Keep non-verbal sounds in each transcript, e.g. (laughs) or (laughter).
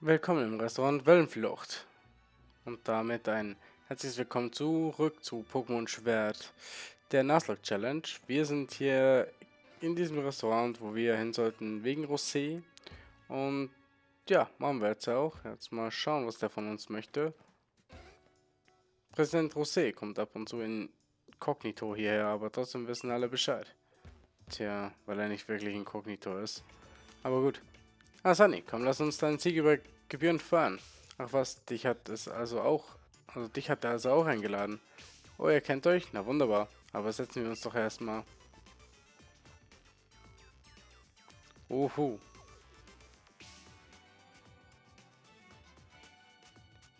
Willkommen im Restaurant Wellenflucht. Und damit ein herzliches Willkommen zurück zu Pokémon Schwert, der Nuzlocke Challenge. Wir sind hier in diesem Restaurant, wo wir hin sollten, wegen Rosé. Und ja, machen wir jetzt auch. Jetzt mal schauen, was der von uns möchte. Präsident Rosé kommt ab und zu in Kognito hierher, aber trotzdem wissen alle Bescheid. Tja, weil er nicht wirklich inkognito ist. Aber gut. Ah, Sunny, komm, lass uns deinen Sieg über Gebühren fahren. Ach was, dich hat es also auch, also dich hat er also auch eingeladen. Oh, ihr kennt euch? Na wunderbar. Aber setzen wir uns doch erstmal. Uhu.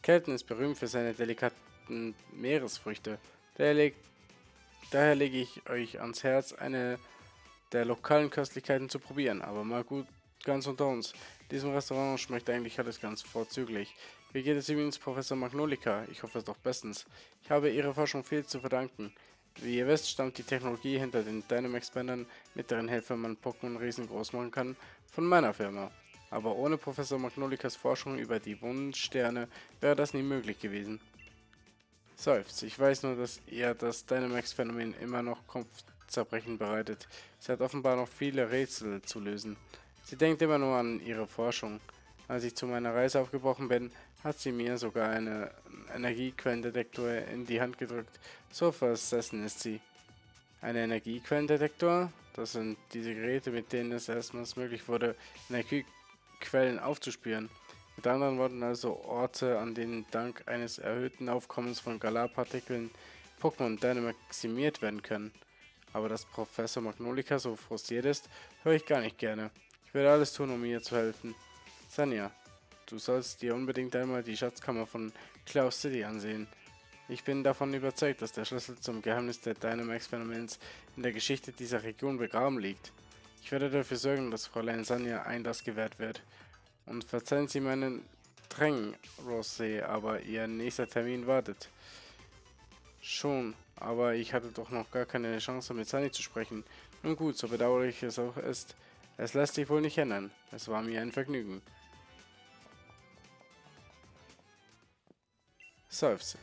Kelten ist berühmt für seine delikaten Meeresfrüchte. Daher, leg, daher lege ich euch ans Herz, eine der lokalen Köstlichkeiten zu probieren. Aber mal gut ganz unter uns. Diesem Restaurant schmeckt eigentlich alles ganz vorzüglich. Wie geht es übrigens Professor Magnolika? Ich hoffe es doch bestens. Ich habe Ihrer Forschung viel zu verdanken. Wie ihr wisst, stammt die Technologie hinter den Dynamax-Bändern, mit deren Hilfe man Pokémon riesengroß machen kann, von meiner Firma. Aber ohne Professor Magnolikas Forschung über die Wundsterne wäre das nie möglich gewesen. Seufz, ich weiß nur, dass ihr das Dynamax-Phänomen immer noch Kopfzerbrechen bereitet. Sie hat offenbar noch viele Rätsel zu lösen. Sie denkt immer nur an ihre Forschung. Als ich zu meiner Reise aufgebrochen bin, hat sie mir sogar einen Energiequellendetektor in die Hand gedrückt. So versessen ist sie. Ein Energiequellendetektor? Das sind diese Geräte, mit denen es erstmals möglich wurde, Energiequellen aufzuspüren. Mit anderen Worten also Orte, an denen dank eines erhöhten Aufkommens von Galarpartikeln Pokémon dynamaximiert werden können. Aber dass Professor Magnolika so frustriert ist, höre ich gar nicht gerne. Ich werde alles tun, um ihr zu helfen. Sanja, du sollst dir unbedingt einmal die Schatzkammer von Klaus City ansehen. Ich bin davon überzeugt, dass der Schlüssel zum Geheimnis der Dynamax-Phänomens in der Geschichte dieser Region begraben liegt. Ich werde dafür sorgen, dass Fräulein Sanja Einlass gewährt wird. Und verzeihen Sie meinen Drängen, Rosé, aber Ihr nächster Termin wartet. Schon, aber ich hatte doch noch gar keine Chance, mit Sunny zu sprechen. Nun gut, so bedauerlich es auch ist, es lässt sich wohl nicht ändern. Es war mir ein Vergnügen. Seufzt.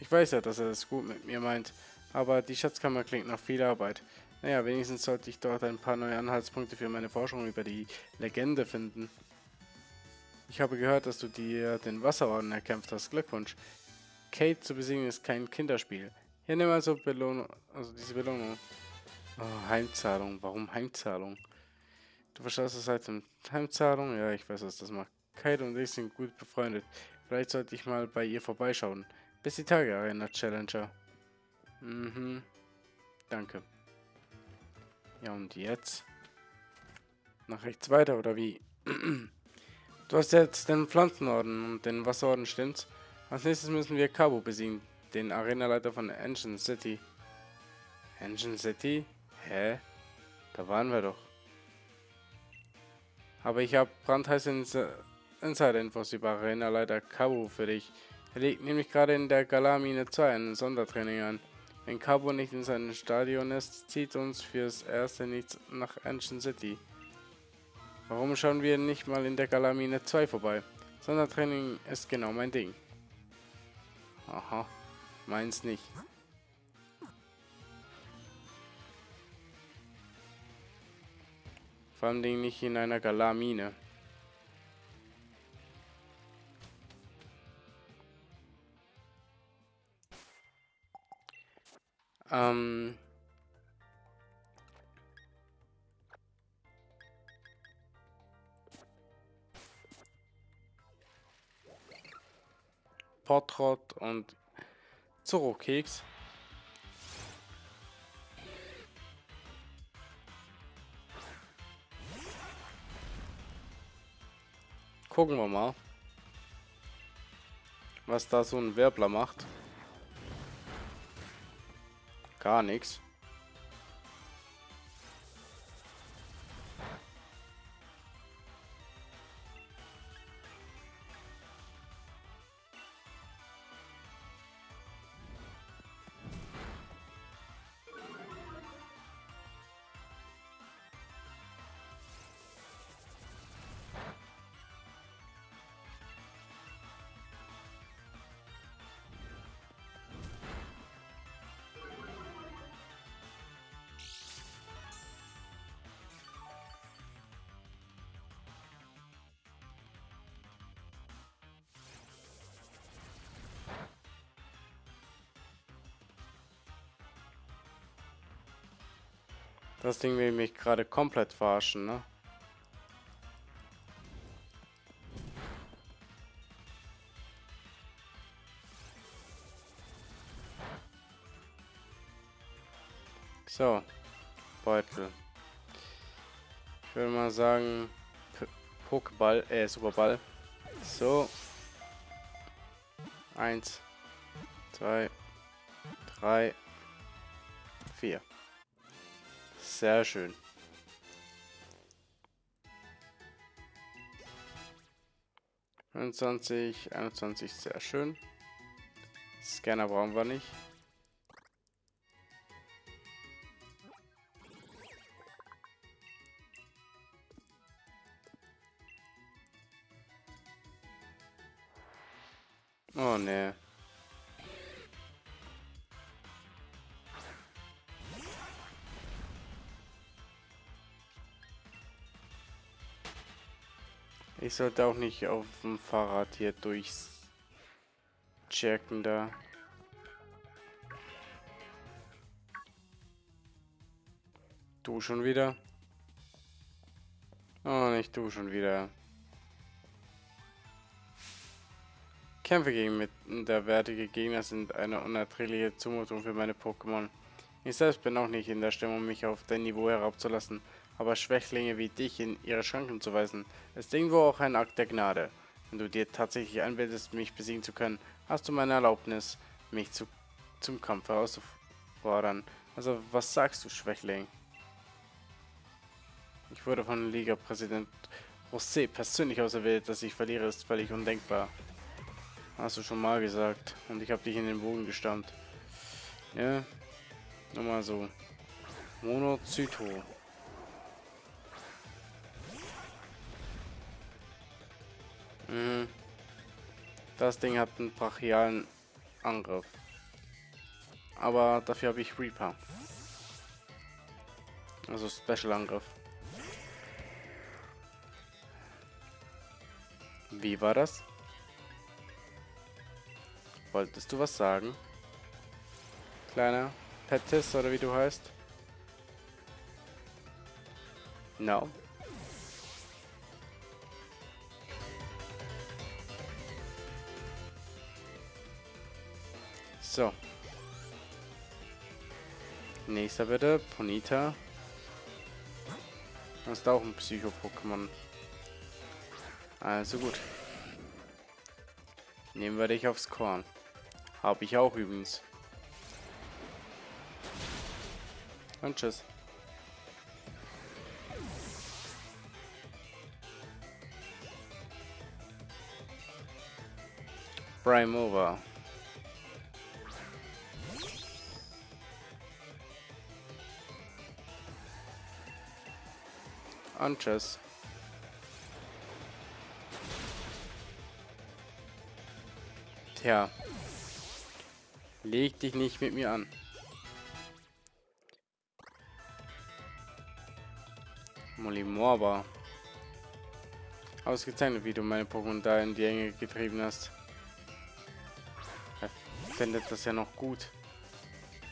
Ich weiß ja, dass er es gut mit mir meint, aber die Schatzkammer klingt nach viel Arbeit. Naja, wenigstens sollte ich dort ein paar neue Anhaltspunkte für meine Forschung über die Legende finden. Ich habe gehört, dass du dir den Wasserorden erkämpft hast. Glückwunsch. Kate zu besiegen ist kein Kinderspiel. Hier nimm also Belohnung, also diese Belohnung. Oh, Heimzahlung. Warum Heimzahlung? Du verstehst es seit dem Heimzahlung? Ja, ich weiß, was das macht. Kite und ich sind gut befreundet. Vielleicht sollte ich mal bei ihr vorbeischauen. Bis die Tage, Arena Challenger. Mhm. Danke. Ja, und jetzt? Nach rechts weiter, oder wie? du hast jetzt den Pflanzenorden und den Wasserorden, stimmt's? Als nächstes müssen wir Cabo besiegen, den Arenaleiter von Engine City. Engine City? Hä? Da waren wir doch. Aber ich habe brandheiße Insider-Infos über Arena-Leiter Kabu für dich. Er legt nämlich gerade in der Galamine 2 ein Sondertraining an. Wenn Cabo nicht in seinem Stadion ist, zieht uns fürs Erste nichts nach Ancient City. Warum schauen wir nicht mal in der Galamine 2 vorbei? Sondertraining ist genau mein Ding. Aha, meins nicht. Vor allem nicht in einer Galamine. Ähm... Portrot und Zorro-Keks. Gucken wir mal. Was da so ein Werbler macht. Gar nichts. Das Ding will mich gerade komplett verarschen, ne? So. Beutel. Ich würde mal sagen, P Pokéball, äh, Superball. So. Eins, zwei, drei, Sehr schön. Fünfundzwanzig, einundzwanzig, sehr schön. Scanner brauchen wir nicht. Ich sollte auch nicht auf dem Fahrrad hier durchs checken da. Du schon wieder? Oh, nicht du schon wieder. Kämpfe gegen minderwertige Gegner sind eine unerträgliche Zumutung für meine Pokémon. Ich selbst bin auch nicht in der Stimmung, mich auf dein Niveau herabzulassen, aber Schwächlinge wie dich in ihre Schranken zu weisen, ist irgendwo auch ein Akt der Gnade. Wenn du dir tatsächlich einbildest, mich besiegen zu können, hast du meine Erlaubnis, mich zu, zum Kampf herauszufordern. Also, was sagst du, Schwächling? Ich wurde von Liga-Präsident José persönlich auserwählt, dass ich verliere, ist völlig undenkbar. Hast du schon mal gesagt. Und ich habe dich in den Bogen gestammt. Ja. Nochmal so. Monozyto. Das Ding hat einen brachialen Angriff. Aber dafür habe ich Reaper. Also Special Angriff. Wie war das? Wolltest du was sagen? Kleiner Pettis oder wie du heißt? No. So. Nächster bitte. Ponita. Das ist auch ein Psycho-Pokémon. Also gut. Nehmen wir dich aufs Korn. Habe ich auch übrigens. Und tschüss. Prime over. Und tschüss. Tja. Leg dich nicht mit mir an. Molimorba. Ausgezeichnet, wie du meine Pokémon da in die Enge getrieben hast. Er findet das ja noch gut.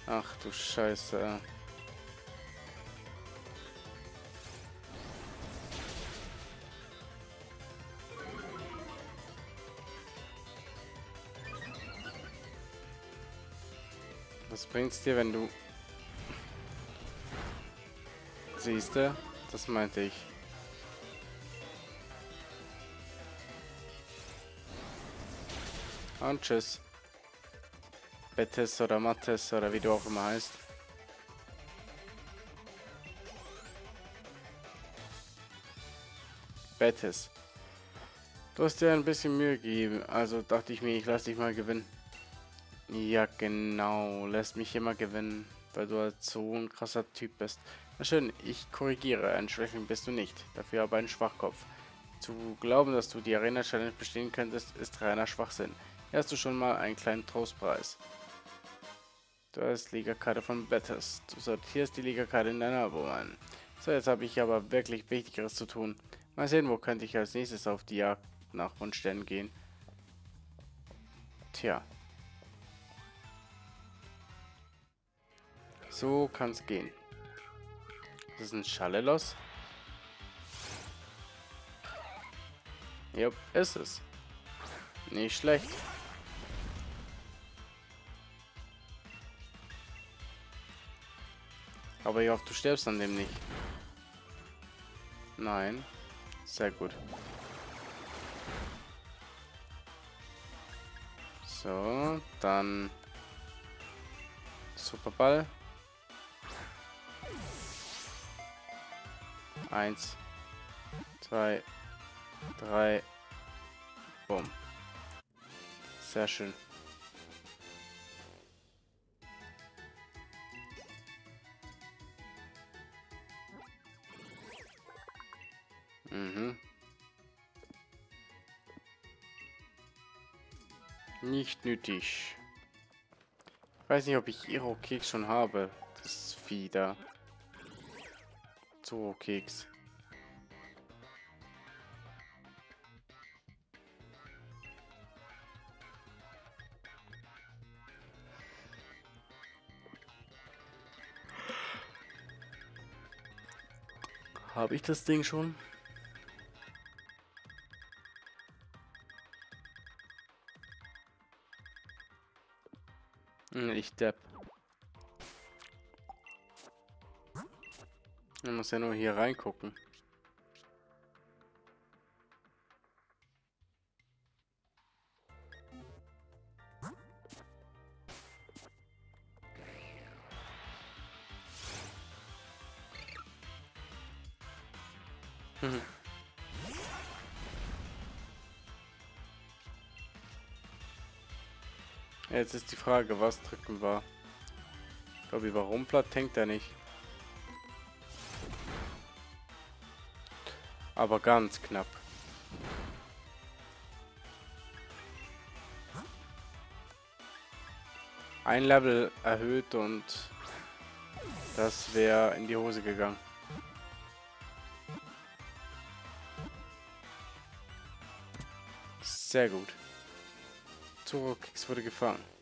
Ach du Scheiße. Bringt's dir, wenn du... Siehste, das meinte ich. Und tschüss. Bettes oder Mattes oder wie du auch immer heißt. Bettes. Du hast dir ein bisschen Mühe gegeben, also dachte ich mir, ich lass dich mal gewinnen. Ja, genau. Lässt mich immer gewinnen, weil du halt so ein krasser Typ bist. Na schön, ich korrigiere. Ein Schwächling bist du nicht. Dafür aber ein Schwachkopf. Zu glauben, dass du die Arena-Challenge bestehen könntest, ist reiner Schwachsinn. Hier hast du schon mal einen kleinen Trostpreis. Du hast Liga-Karte von Bettes. Du sortierst die Liga-Karte in deiner Abo ein. So, jetzt habe ich aber wirklich Wichtigeres zu tun. Mal sehen, wo könnte ich als nächstes auf die Jagd nach Wunschstellen gehen. Tja. So kann es gehen. Das ist ein Schallelos. Jupp, ist es. Nicht schlecht. Aber ich hoffe, du stirbst an dem nicht. Nein. Sehr gut. So, dann Superball. Eins, zwei, drei, bumm. Sehr schön. Mhm. Nicht nötig. Ich weiß nicht, ob ich Iro-Keks schon habe. Das Vieh da. Zoro-Keks. Habe ich das Ding schon? Hm, ich depp. Man muss ja nur hier reingucken. Mhm. Jetzt ist die Frage, was drücken wir? Ich glaube, über Rumpler tankt er nicht. Aber ganz knapp. Ein Level erhöht und das wäre in die Hose gegangen. Sehr gut. Zurückkicks wurde gefangen.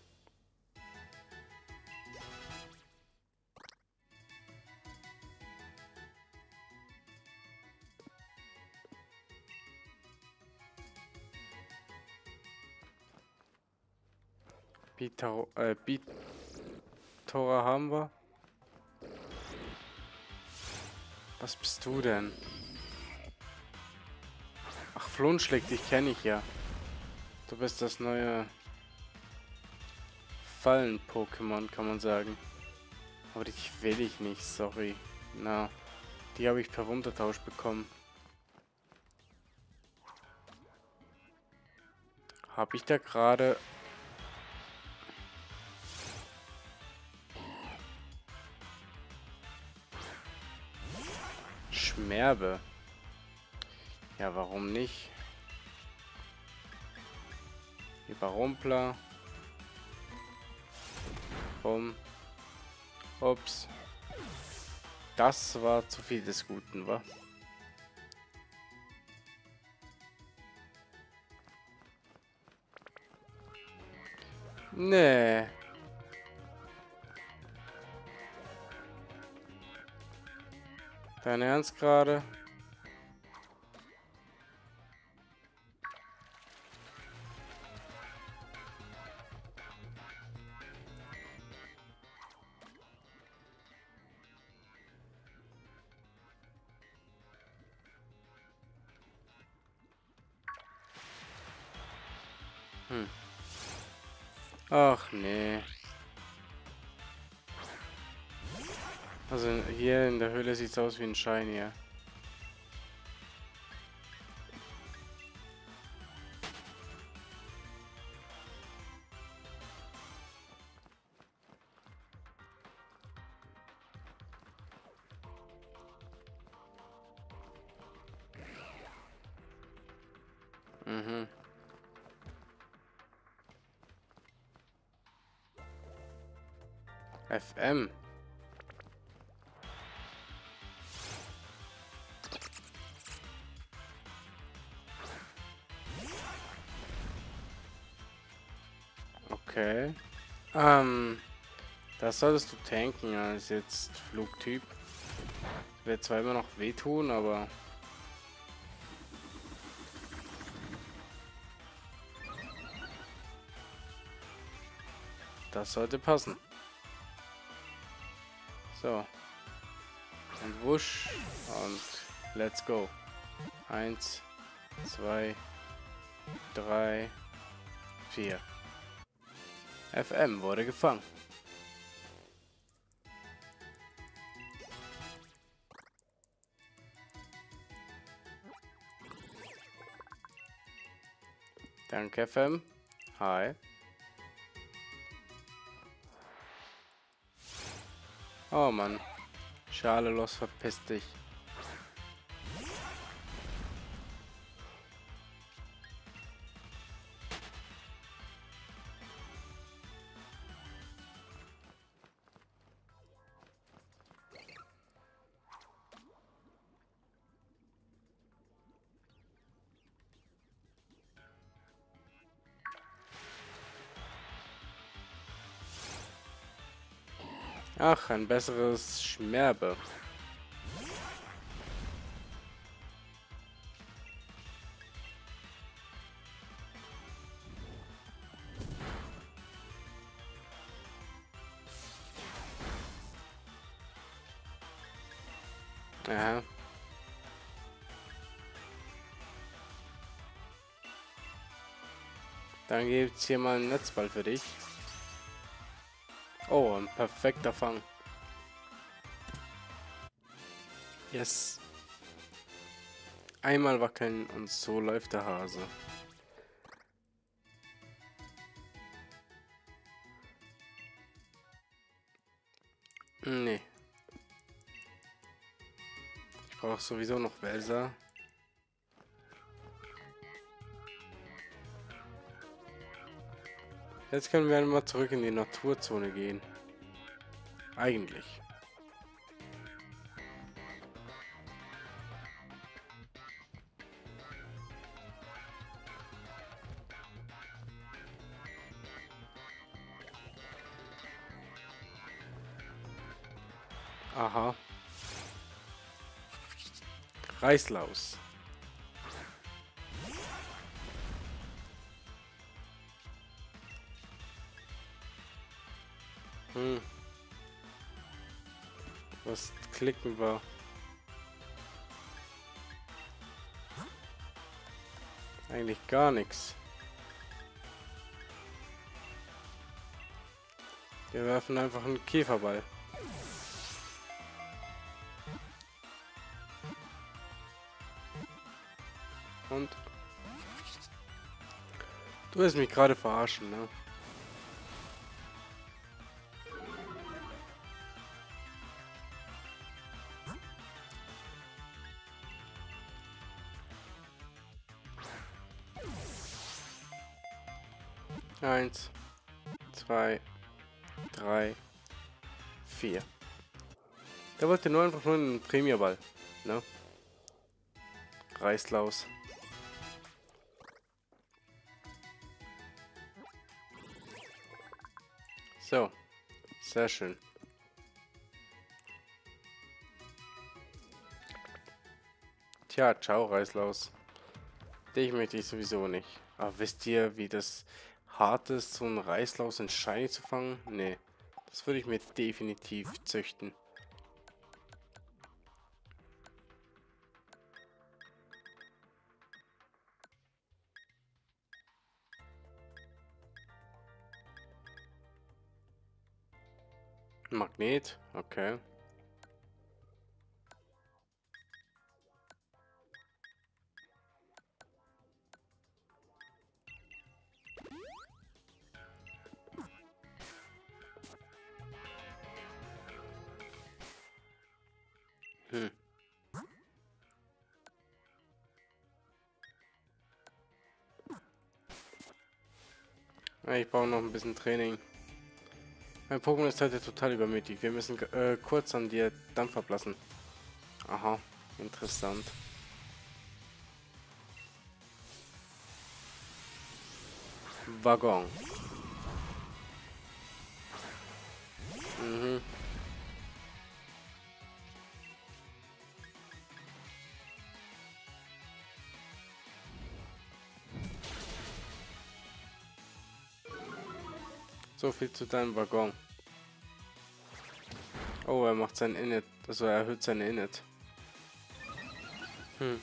Bitau, äh, Bitora haben wir. Was bist du denn? Ach, Flunschlick, dich kenne ich ja. Du bist das neue Fallen-Pokémon, kann man sagen. Aber dich will ich nicht, sorry. Na, die habe ich per Wundertausch bekommen. Habe ich da gerade... Schmerbe. Ja, warum nicht? Überrumpler. Bumm. Ups. Das war zu viel des Guten, wa? Nee. Dein Ernst gerade? Hm. Ach nee. Also hier in der Höhle sieht es aus wie ein Schein hier. Mhm. FM. Solltest du tanken als jetzt Flugtyp. Wird zwar immer noch wehtun, aber... Das sollte passen. So. Und wusch. Und let's go. Eins, zwei, drei, vier. FM wurde gefangen. Danke, FM. Hi. Oh Mann. Schale los, verpiss dich. Ach, ein besseres Schmerbe. Aha. Dann gibt's hier mal einen Netzball für dich. Oh, ein perfekter Fang. Yes. Einmal wackeln und so läuft der Hase. Nee. Ich brauche sowieso noch Wälser. Jetzt können wir mal zurück in die Naturzone gehen. Eigentlich. Aha. Reislaus. Klicken war. Eigentlich gar nichts. Wir werfen einfach einen Käferball. Und du wirst mich gerade verarschen, ne? Zwei, drei, vier. Der wollte nur einfach nur einen Premierball, ne? Reißlaus. So, sehr schön. Tja, ciao, Reißlaus. Dich möchte ich sowieso nicht. Aber wisst ihr, wie das hart ist, so ein Reißlaus in Shiny zu fangen? Nee. Das würde ich mir definitiv züchten. Magnet, okay. Ich brauche noch ein bisschen Training. Mein Pokémon ist heute total übermütig. Wir müssen äh, kurz an dir Dampf ablassen. Aha, interessant. Waggon. So viel zu deinem Waggon. Oh, er macht sein Init. Also er erhöht seine Init. Hm.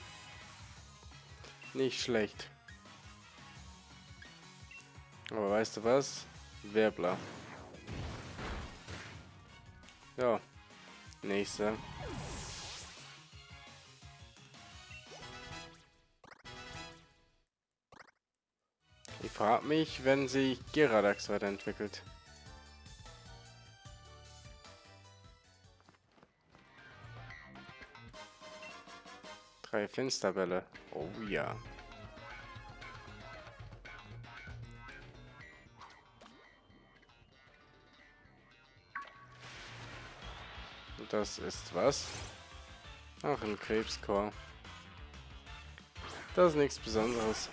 Nicht schlecht. Aber weißt du was? Werbler. Ja. Nächster. Ich frage mich, wenn sich Geradax weiterentwickelt. Drei Fensterbälle. Oh ja. Das ist was? Ach, ein Krebskorn. Das ist nichts Besonderes.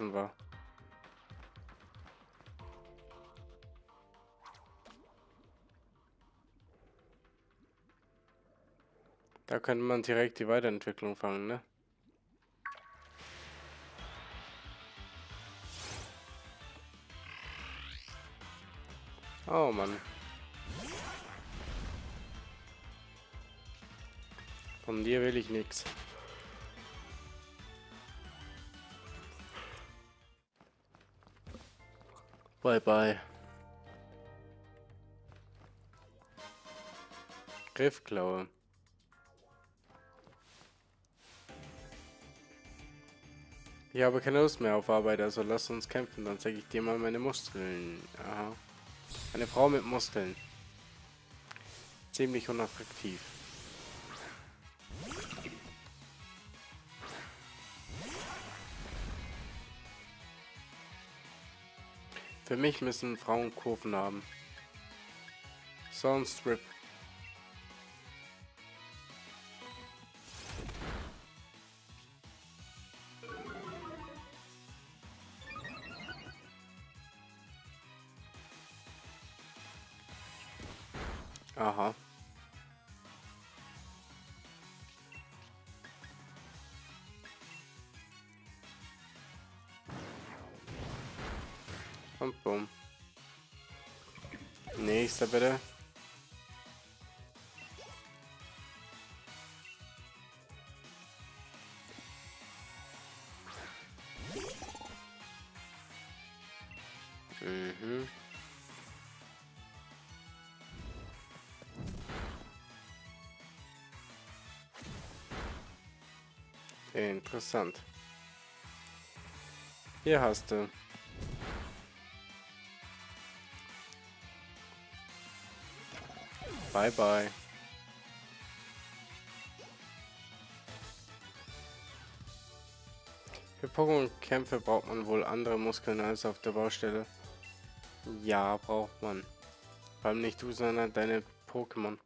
Lassen wir. Da könnte man direkt die Weiterentwicklung fangen, ne? Oh Mann. Von dir will ich nichts. Bye bye. Griffklaue. Ich habe keine Lust mehr auf Arbeit, also lass uns kämpfen, dann zeige ich dir mal meine Muskeln. Aha. Eine Frau mit Muskeln. Ziemlich unattraktiv. Für mich müssen Frauen Kurven haben. Sonst Nächster bitte. Mhm. Interessant. Hier hast du. Bye bye. Für Pokémon-Kämpfe braucht man wohl andere Muskeln als auf der Baustelle. Ja, braucht man. Vor allem nicht du, sondern deine Pokémon.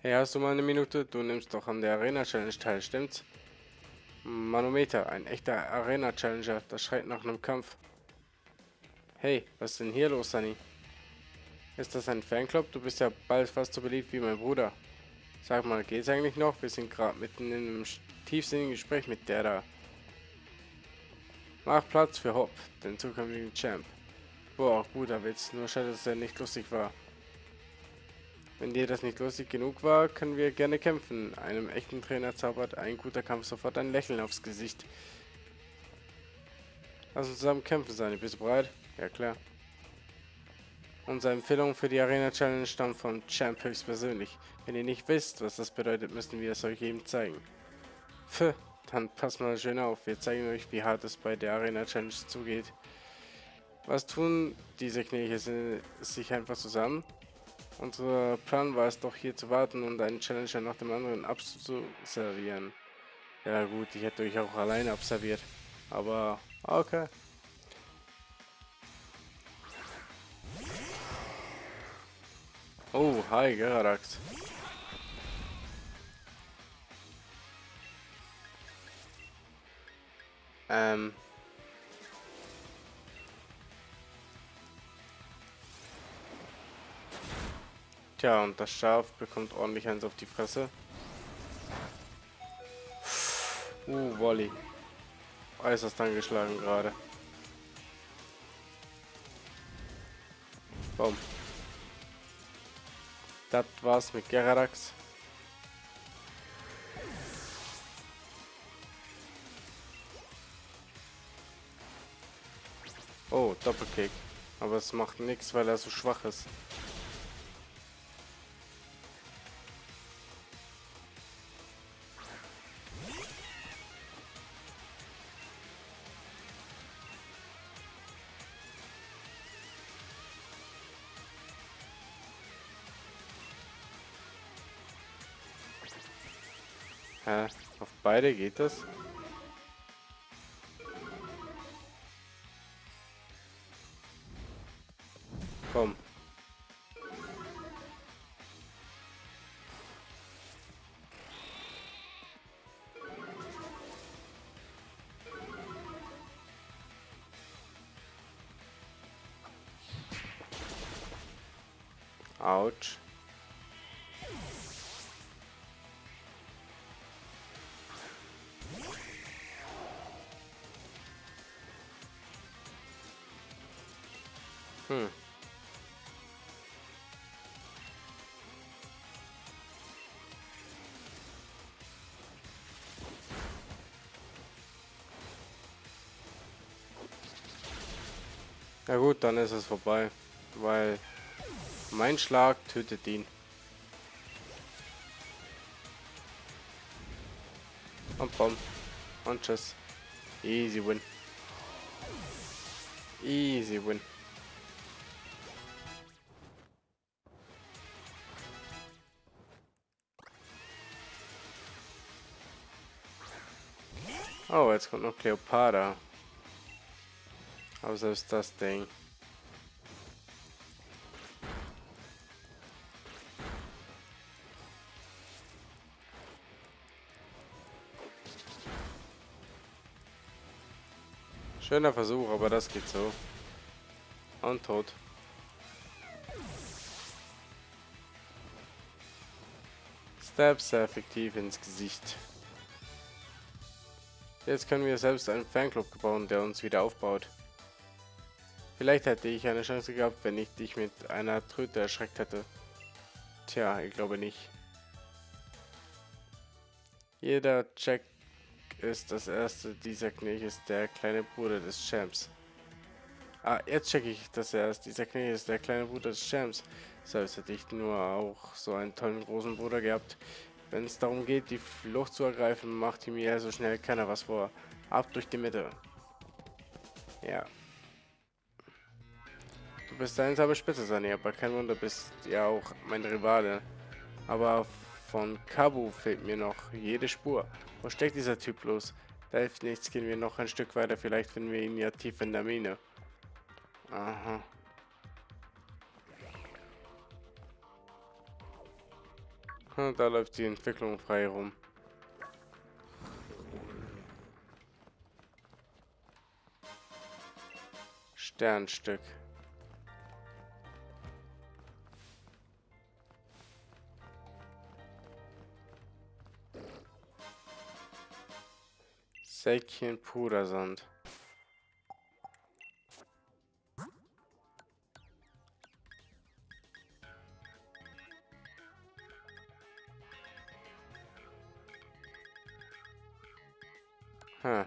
Hey, hast du mal eine Minute? Du nimmst doch an der Arena Challenge teil, stimmt's? Manometer, ein echter Arena Challenger, das schreit nach einem Kampf. Hey, was ist denn hier los, Sunny? Ist das ein Fanclub? Du bist ja bald fast so beliebt wie mein Bruder. Sag mal, geht's eigentlich noch? Wir sind gerade mitten in einem tiefsinnigen Gespräch mit der da. Mach Platz für Hop, den zukünftigen Champ. Boah, guter Witz, nur schade, dass er nicht lustig war. Wenn dir das nicht lustig genug war, können wir gerne kämpfen. Einem echten Trainer zaubert ein guter Kampf sofort ein Lächeln aufs Gesicht. Lass uns zusammen kämpfen, Sani. Bist du bereit? Ja, klar. Unsere Empfehlung für die Arena Challenge stammt von Champ höchstpersönlich. Wenn ihr nicht wisst, was das bedeutet, müssen wir es euch eben zeigen. Pff, dann passt mal schön auf. Wir zeigen euch, wie hart es bei der Arena Challenge zugeht. Was tun diese Knirche sich einfach zusammen? Unser Plan war es doch hier zu warten und einen Challenger nach dem anderen abzuservieren. Ja gut, ich hätte euch auch alleine abserviert. Aber okay. Oh, hi Garax. Ähm. Tja, und das Schaf bekommt ordentlich eins auf die Fresse. Uh, Volley. Äußerst angeschlagen gerade. Boom. Das war's mit Geradax. Oh, Doppelkick. Aber es macht nichts, weil er so schwach ist. Beide geht das? Komm. Autsch. Na gut, dann ist es vorbei, weil mein Schlag tötet ihn. Und bumm. Und tschüss. Easy win. Easy win. Oh, jetzt kommt noch Cleopatra. Aber selbst das Ding. Schöner Versuch, aber das geht so. Und tot. Stab effektiv ins Gesicht. Jetzt können wir selbst einen Fanclub bauen, der uns wieder aufbaut. Vielleicht hätte ich eine Chance gehabt, wenn ich dich mit einer Tröte erschreckt hätte. Tja, ich glaube nicht. Jeder Check ist das erste. Dieser Knecht ist der kleine Bruder des Champs. Ah, jetzt checke ich das erst. Dieser Knecht ist der kleine Bruder des Champs. Selbst hätte ich nur auch so einen tollen großen Bruder gehabt. Wenn es darum geht, die Flucht zu ergreifen, macht mir so schnell keiner was vor. Ab durch die Mitte. Ja. Du bist der einsame Spitze, Sani, aber kein Wunder, bist ja auch mein Rivale. Aber von Kabu fehlt mir noch jede Spur. Wo steckt dieser Typ bloß? Da hilft nichts, gehen wir noch ein Stück weiter, vielleicht finden wir ihn ja tief in der Mine. Aha. Da läuft die Entwicklung frei rum. Sternstück. Säckchen Pudersand. Huh.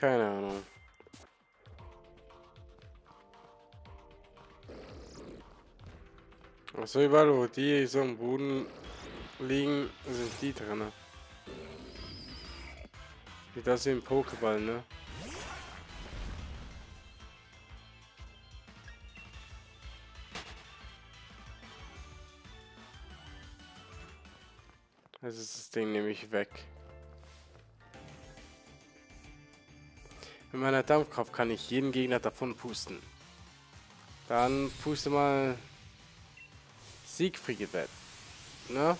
Keine Ahnung. Also überall, wo die so am Boden liegen, sind die drin. Wie ein Pokéball, ne? Jetzt ist das Ding nämlich weg. Mit meiner Dampfkraft kann ich jeden Gegner davon pusten. Dann puste mal Siegfried weg. Ne?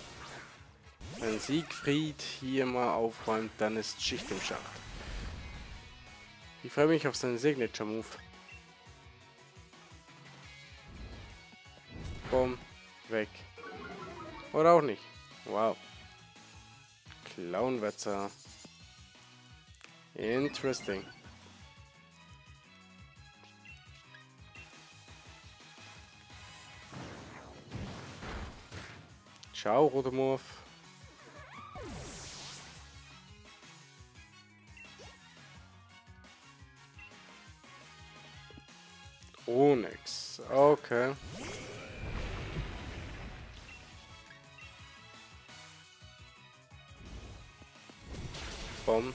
Wenn Siegfried hier mal aufräumt, dann ist Schicht im Schacht. Ich freue mich auf seinen Signature Move. Bumm, weg. Oder auch nicht. Wow. Clownwetzer. Interesting. Ciao, Rotomorph. Onyx. Okay. Bomb.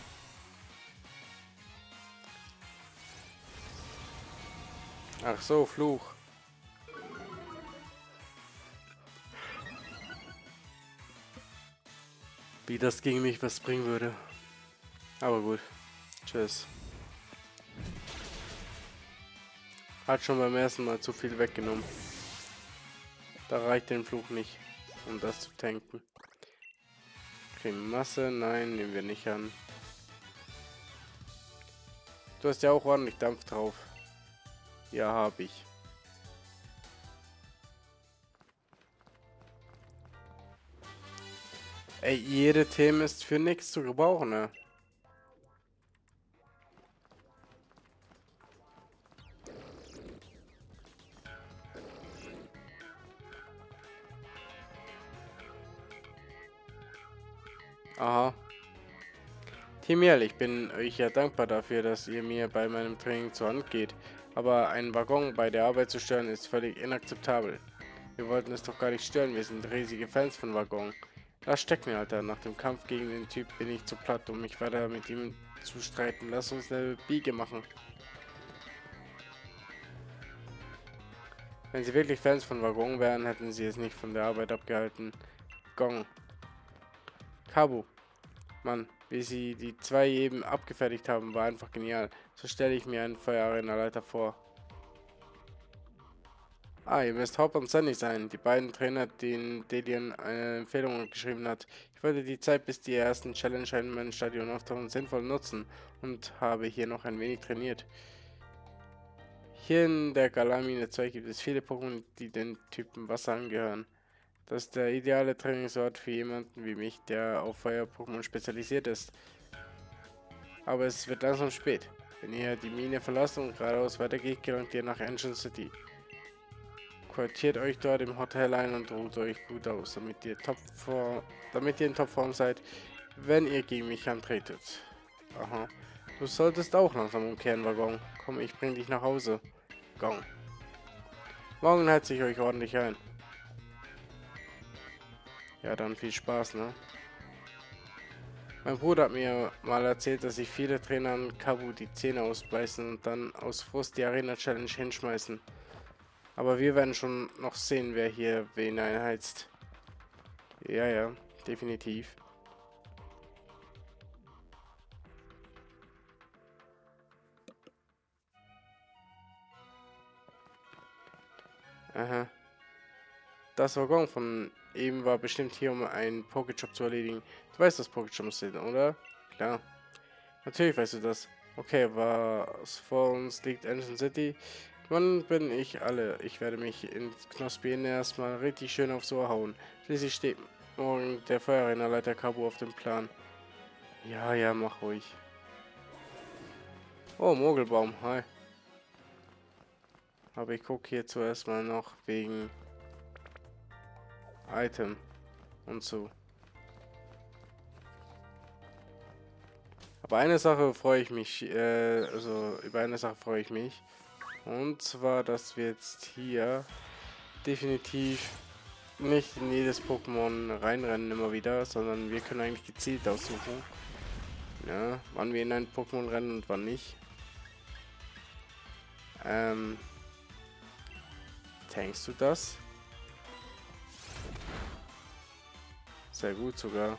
Ach so, Fluch. Wie das gegen mich was bringen würde. Aber gut. Tschüss. Hat schon beim ersten Mal zu viel weggenommen. Da reicht den Fluch nicht, um das zu tanken. Masse, nein, nehmen wir nicht an. Du hast ja auch ordentlich Dampf drauf. Ja, habe ich. Ey, jede Themen ist für nichts zu gebrauchen, ne? Aha. Team ich bin euch ja dankbar dafür, dass ihr mir bei meinem Training zur Hand geht. Aber einen Waggon bei der Arbeit zu stören ist völlig inakzeptabel. Wir wollten es doch gar nicht stören, wir sind riesige Fans von Waggon. Lass stecken, Alter. Nach dem Kampf gegen den Typ bin ich zu platt, um mich weiter mit ihm zu streiten. Lass uns eine Biege machen. Wenn sie wirklich Fans von Waggon wären, hätten sie es nicht von der Arbeit abgehalten. Gong. Kabu. Mann, wie sie die zwei eben abgefertigt haben, war einfach genial. So stelle ich mir einen Feuerarena-Leiter vor. Ah, ihr müsst Hop und Sunny sein, die beiden Trainer, denen Delian eine Empfehlung geschrieben hat. Ich wollte die Zeit, bis die ersten Challenger in meinem Stadion auftauchen, sinnvoll nutzen und habe hier noch ein wenig trainiert. Hier in der Galamine 2 gibt es viele Pokémon, die den Typen Wasser angehören. Das ist der ideale Trainingsort für jemanden wie mich, der auf Feuer-Pokémon spezialisiert ist. Aber es wird langsam spät. Wenn ihr die Mine verlasst und geradeaus weitergeht, gelangt ihr nach Engine City. Quartiert euch dort im Hotel ein und ruht euch gut aus, damit ihr, top damit ihr in Topform seid, wenn ihr gegen mich antretet. Aha. Du solltest auch langsam umkehren, Waggon. Komm, ich bring dich nach Hause. Gong. Morgen heize ich euch ordentlich ein. Ja, dann viel Spaß, ne? Mein Bruder hat mir mal erzählt, dass sich viele Trainer an Kabu die Zähne ausbeißen und dann aus Frust die Arena Challenge hinschmeißen. Aber wir werden schon noch sehen, wer hier wen einheizt. Ja, ja, definitiv. Aha. Das Waggon von eben war bestimmt hier, um einen Pokéshop zu erledigen. Du weißt, dass Pokéshops sind, oder? Klar. Natürlich weißt du das. Okay, was vor uns liegt Engine City. Wann bin ich alle? Ich werde mich in Knospien erstmal richtig schön aufs Ohr hauen. Schließlich steht morgen der Feuerarena-Leiter Kabu auf dem Plan. Ja, ja, mach ruhig. Oh, Mogelbaum, hi. Aber ich gucke hier zuerst mal noch wegen Item und so. Aber eine Sache freue ich mich, äh, also über eine Sache freue ich mich. Und zwar, dass wir jetzt hier definitiv nicht in jedes Pokémon reinrennen immer wieder, sondern wir können eigentlich gezielt aussuchen, Ja, wann wir in ein Pokémon rennen und wann nicht. Ähm. Tankst du das? Sehr gut sogar.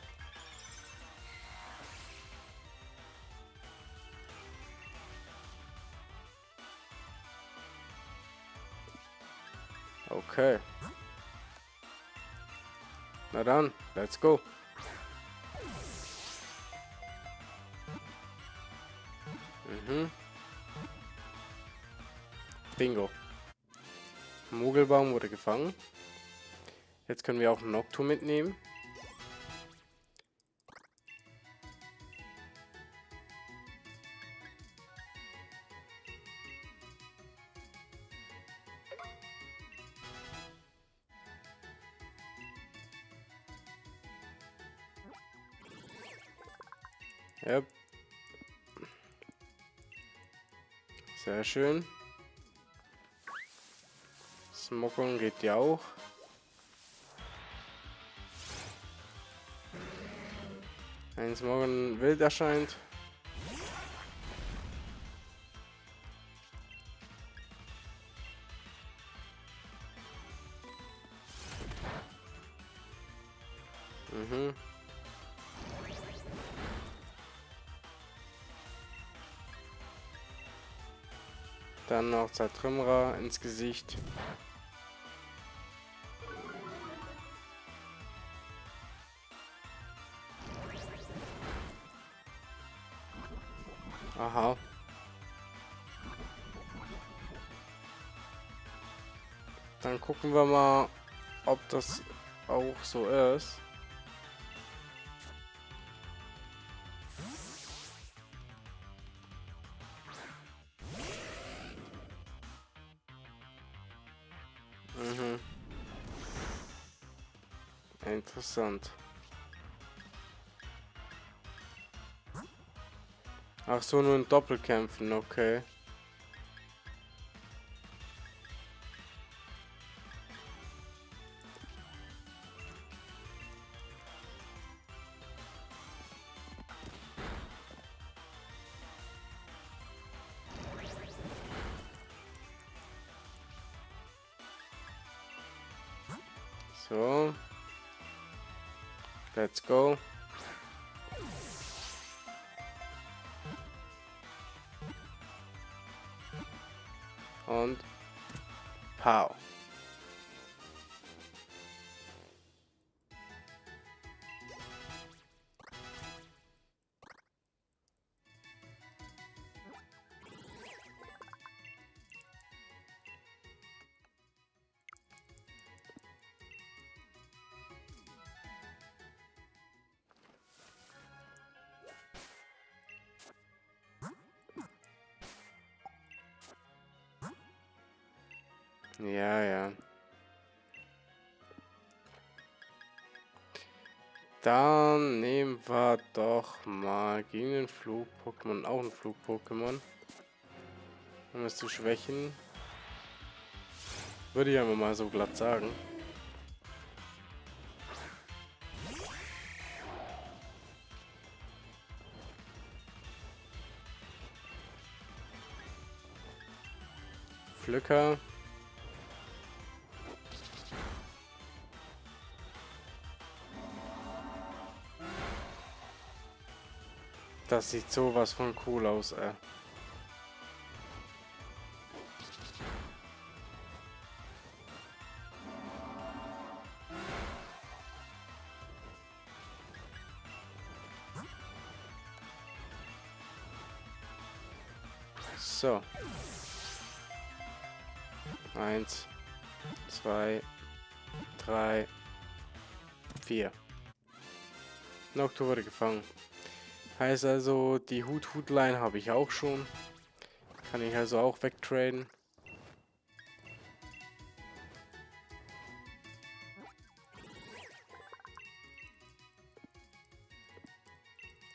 Okay. Na dann, let's go. Mhm. Bingo. Mogelbaum wurde gefangen. Jetzt können wir auch Noctu mitnehmen. Ja. Sehr schön. Smogon geht ja auch. Ein Smogon wild erscheint. Noch Zertrümmerer ins Gesicht. Aha. Dann gucken wir mal, ob das auch so ist. Interessant. Ach so, nur in Doppelkämpfen, okay. Pow. Ja, ja. Dann nehmen wir doch mal gegen den Flug-Pokémon auch ein Flug-Pokémon. Um es zu schwächen. Würde ich einfach mal so glatt sagen. Pflücker. Das sieht sowas von cool aus, ey. So. Eins, zwei, drei, vier. Noctu wurde gefangen. Heißt also, die Hut-Hut-Line habe ich auch schon. Kann ich also auch wegtraden.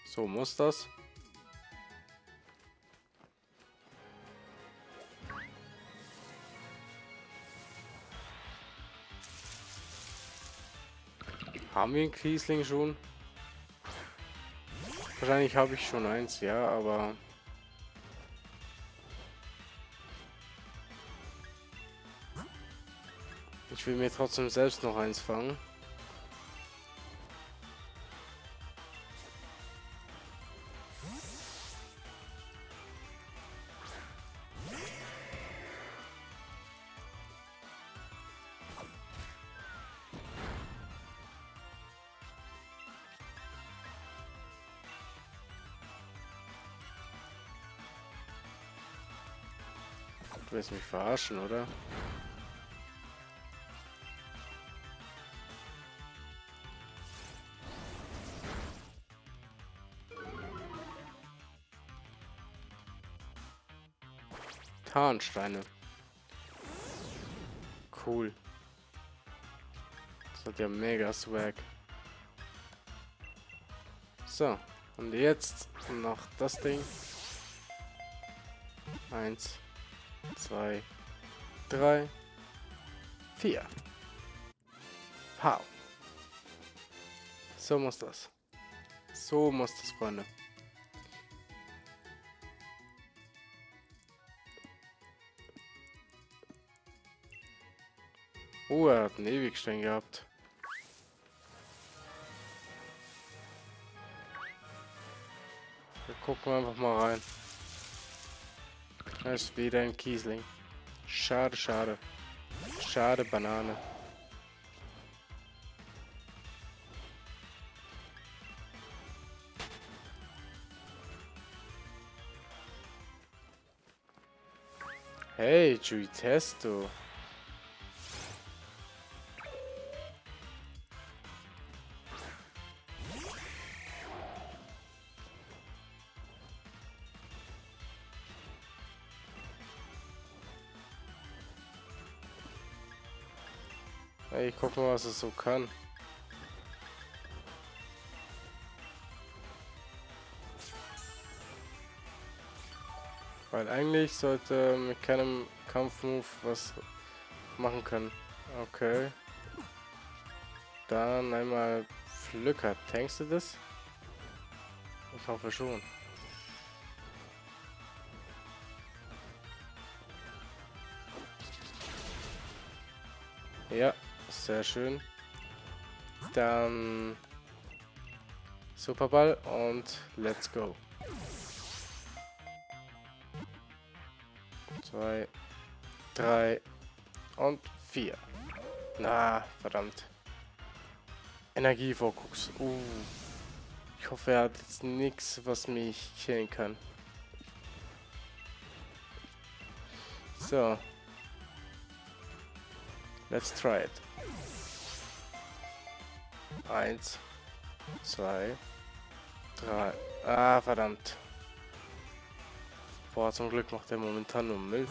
So muss das. Haben wir einen Kiesling schon? Wahrscheinlich habe ich schon eins, ja, aber... Ich will mir trotzdem selbst noch eins fangen. Willst mich verarschen, oder? Tarnsteine. Cool. Das hat ja mega Swag. So, und jetzt noch das Ding. Eins, zwei, drei, vier. Pow. So muss das. So muss das, Freunde. Oh, er hat einen Ewigstein gehabt. Wir gucken einfach mal rein. Da ist wieder ein Kiesling. Schade, schade. Schade, Banane. Hey, Testo. Was es so kann. Weil eigentlich sollte mit keinem Kampfmove was machen können. Okay. Dann einmal Pflücker. Tankst du das? Ich hoffe schon. Sehr schön. Dann Superball und let's go. Zwei, drei und vier. Na, verdammt. Energiefokus. Uh. Ich hoffe, er hat jetzt nichts, was mich killen kann. So. Let's try it. Eins, zwei, drei. Ah, verdammt. Boah, zum Glück macht er momentan nur Müll.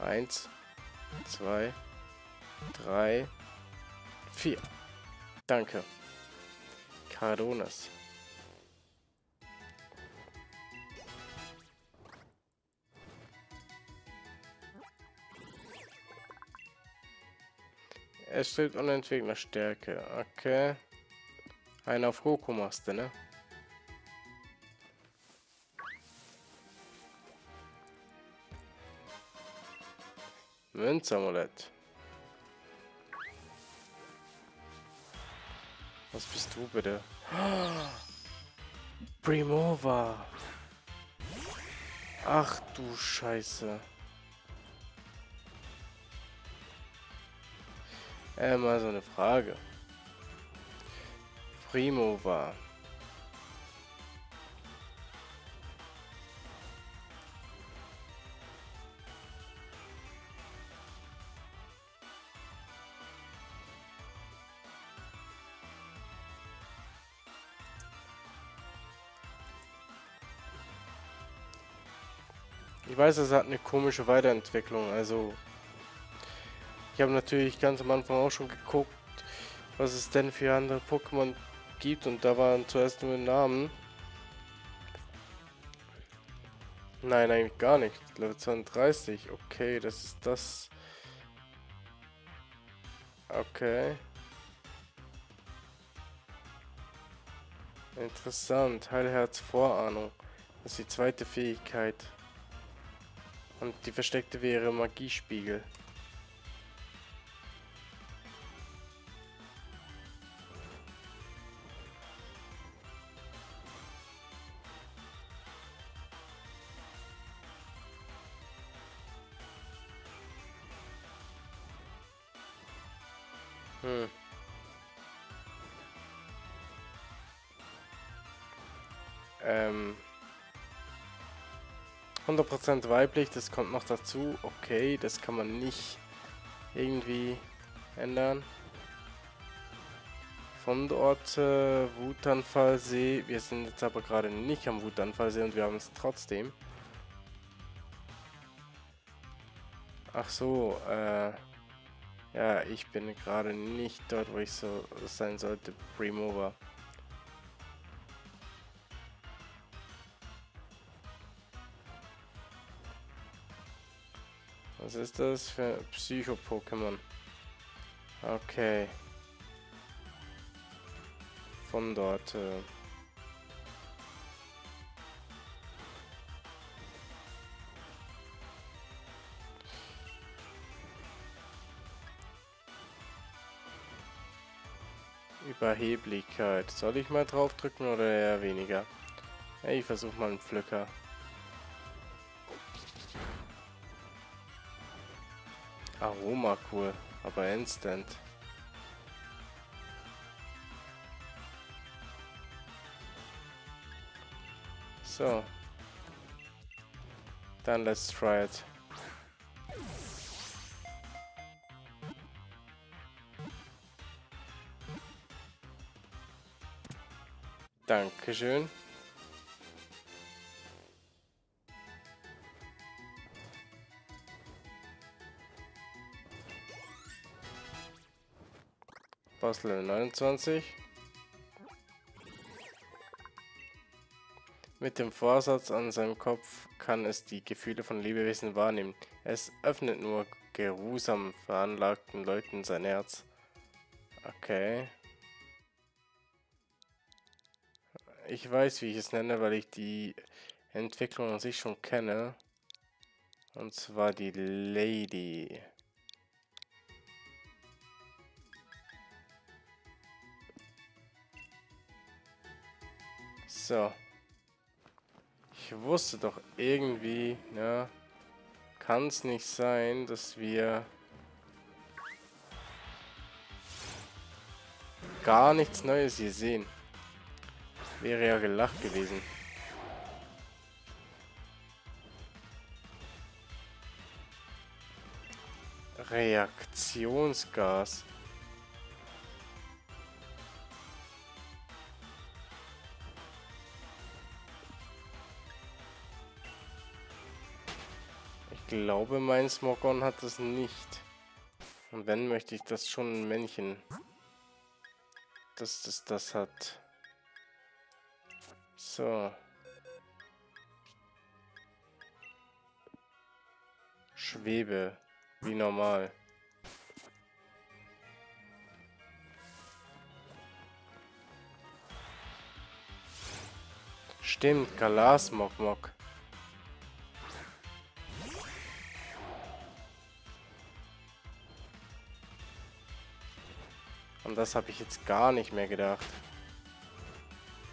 Eins, zwei, drei, vier. Danke. Cardonas. Es steht unentwickelter Stärke. Okay. Ein auf Goku-Maste, ne? Münzamulett. Was bist du bitte? (gasps) Primova. Ach du Scheiße. Äh, mal so eine Frage. Primo war. Ich weiß, es hat eine komische Weiterentwicklung, also ich habe natürlich ganz am Anfang auch schon geguckt, was es denn für andere Pokémon gibt und da waren zuerst nur Namen. Nein, eigentlich gar nicht. Level 32. Okay, das ist das. Okay. Interessant. Heilherz Vorahnung. Das ist die zweite Fähigkeit. Und die versteckte wäre Magiespiegel. Hm. Ähm. 100% weiblich, das kommt noch dazu. Okay, das kann man nicht irgendwie ändern. Fundorte, Wutanfallsee. Wir sind jetzt aber gerade nicht am Wutanfallsee und wir haben es trotzdem. Ach so, äh... Ja, ich bin gerade nicht dort, wo ich so sein sollte. Remover. Was ist das für Psycho-Pokémon? Okay. Von dort. Äh Überheblichkeit. Soll ich mal draufdrücken oder eher weniger? ich versuche mal einen Pflücker. Aroma cool, aber instant. So. Dann let's try it. Dankeschön. Boss Level 29. Mit dem Vorsatz an seinem Kopf kann es die Gefühle von Lebewesen wahrnehmen. Es öffnet nur geruhsam veranlagten Leuten sein Herz. Okay. Ich weiß, wie ich es nenne, weil ich die Entwicklung an sich schon kenne. Und zwar die Lady. So. Ich wusste doch irgendwie, ja, kann es nicht sein, dass wir gar nichts Neues hier sehen. Wäre ja gelacht gewesen. Reaktionsgas. Ich glaube, mein Smogon hat das nicht. Und wenn, möchte ich das schon ein Männchen, dass das das hat. So. Schwebe. Wie normal. Stimmt, Galasmokmok. Und das habe ich jetzt gar nicht mehr gedacht.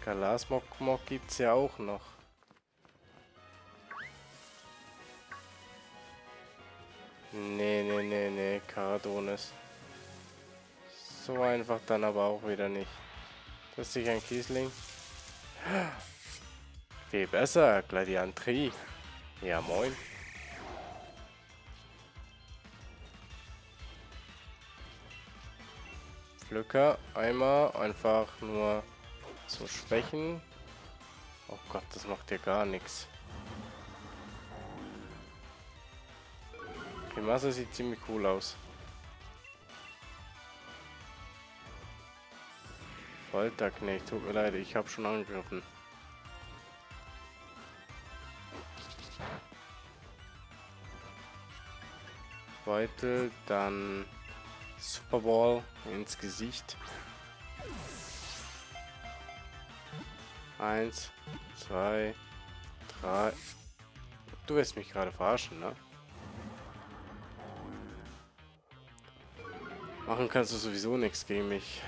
Galasmok gibt es ja auch noch. Nee, nee, nee, nee, Karadonis. So einfach dann aber auch wieder nicht. Das ist sicher ein Kiesling. (gasps) Viel besser, Gladiantrie. Ja, moin. Pflücker, einmal einfach nur zu schwächen. Oh Gott, das macht ja gar nichts. Die Masse sieht ziemlich cool aus. Folterknecht, tut mir leid, ich habe schon angegriffen. Beutel, dann Superball ins Gesicht. Eins, zwei, drei. Du wirst mich gerade verarschen, ne? Machen kannst du sowieso nichts gegen mich.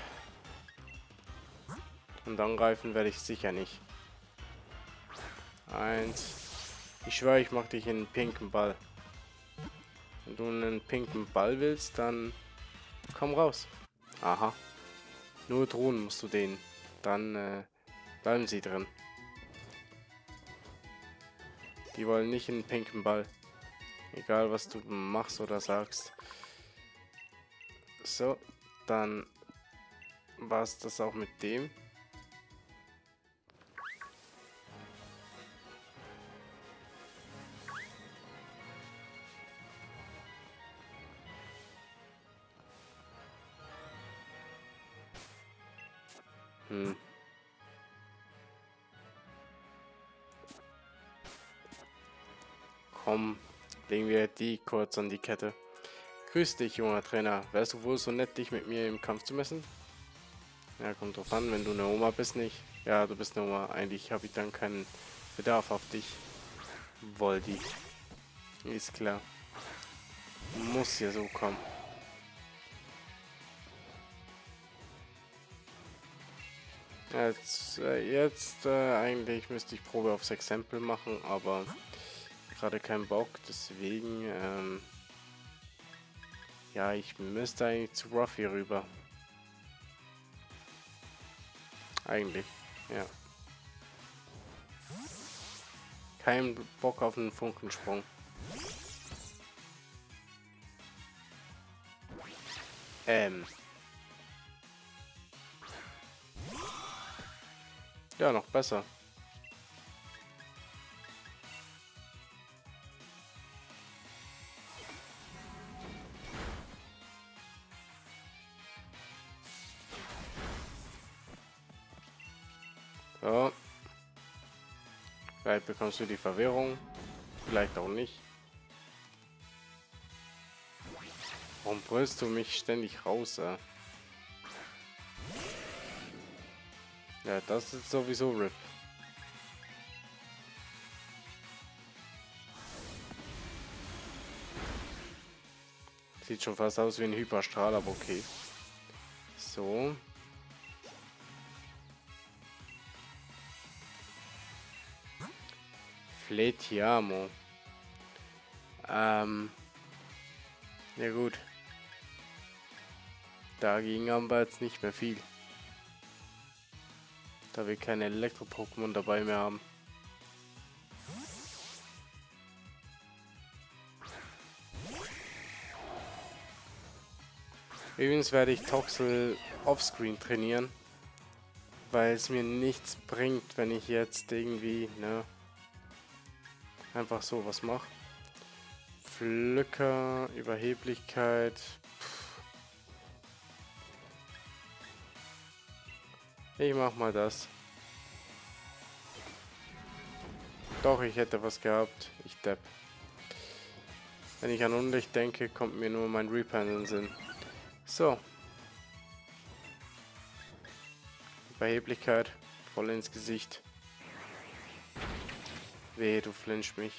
Und angreifen werde ich sicher nicht. Eins. Ich schwöre, ich mach dich in einen pinken Ball. Wenn du einen pinken Ball willst, dann komm raus. Aha. Nur drohen musst du den. Dann äh, bleiben sie drin. Die wollen nicht einen pinken Ball. Egal, was du machst oder sagst. So, dann war es das auch mit dem. Die kurz an die Kette. Grüß dich, junger Trainer. Wärst du wohl so nett, dich mit mir im Kampf zu messen? Ja, kommt drauf an, wenn du eine Oma bist, nicht? Ja, du bist eine Oma. Eigentlich habe ich dann keinen Bedarf auf dich. Voldi. Ist klar. Muss ja so kommen. Jetzt, äh, jetzt äh, eigentlich müsste ich Probe aufs Exempel machen, aber gerade keinen Bock, deswegen, ähm, ja, ich müsste eigentlich zu Ruffy rüber. Eigentlich, ja. Kein Bock auf einen Funkensprung. Ähm. Ja, noch besser. Bekommst du die Verwirrung. Vielleicht auch nicht. Warum brüllst du mich ständig raus, ey? Ja, das ist sowieso RIP. Sieht schon fast aus wie ein Hyperstrahl, aber okay. So. Fletiamo. Ähm. Ja gut. Dagegen haben wir jetzt nicht mehr viel. Da wir keine Elektro-Pokémon dabei mehr haben. Übrigens werde ich Toxel offscreen trainieren, weil es mir nichts bringt, wenn ich jetzt irgendwie, ne, einfach so was mache. Flücker, Überheblichkeit. Ich mach mal das. Doch, ich hätte was gehabt. Ich depp. Wenn ich an Unlicht denke, kommt mir nur mein Reaper in den Sinn. So. Überheblichkeit. Voll ins Gesicht. Weh, du flinch mich.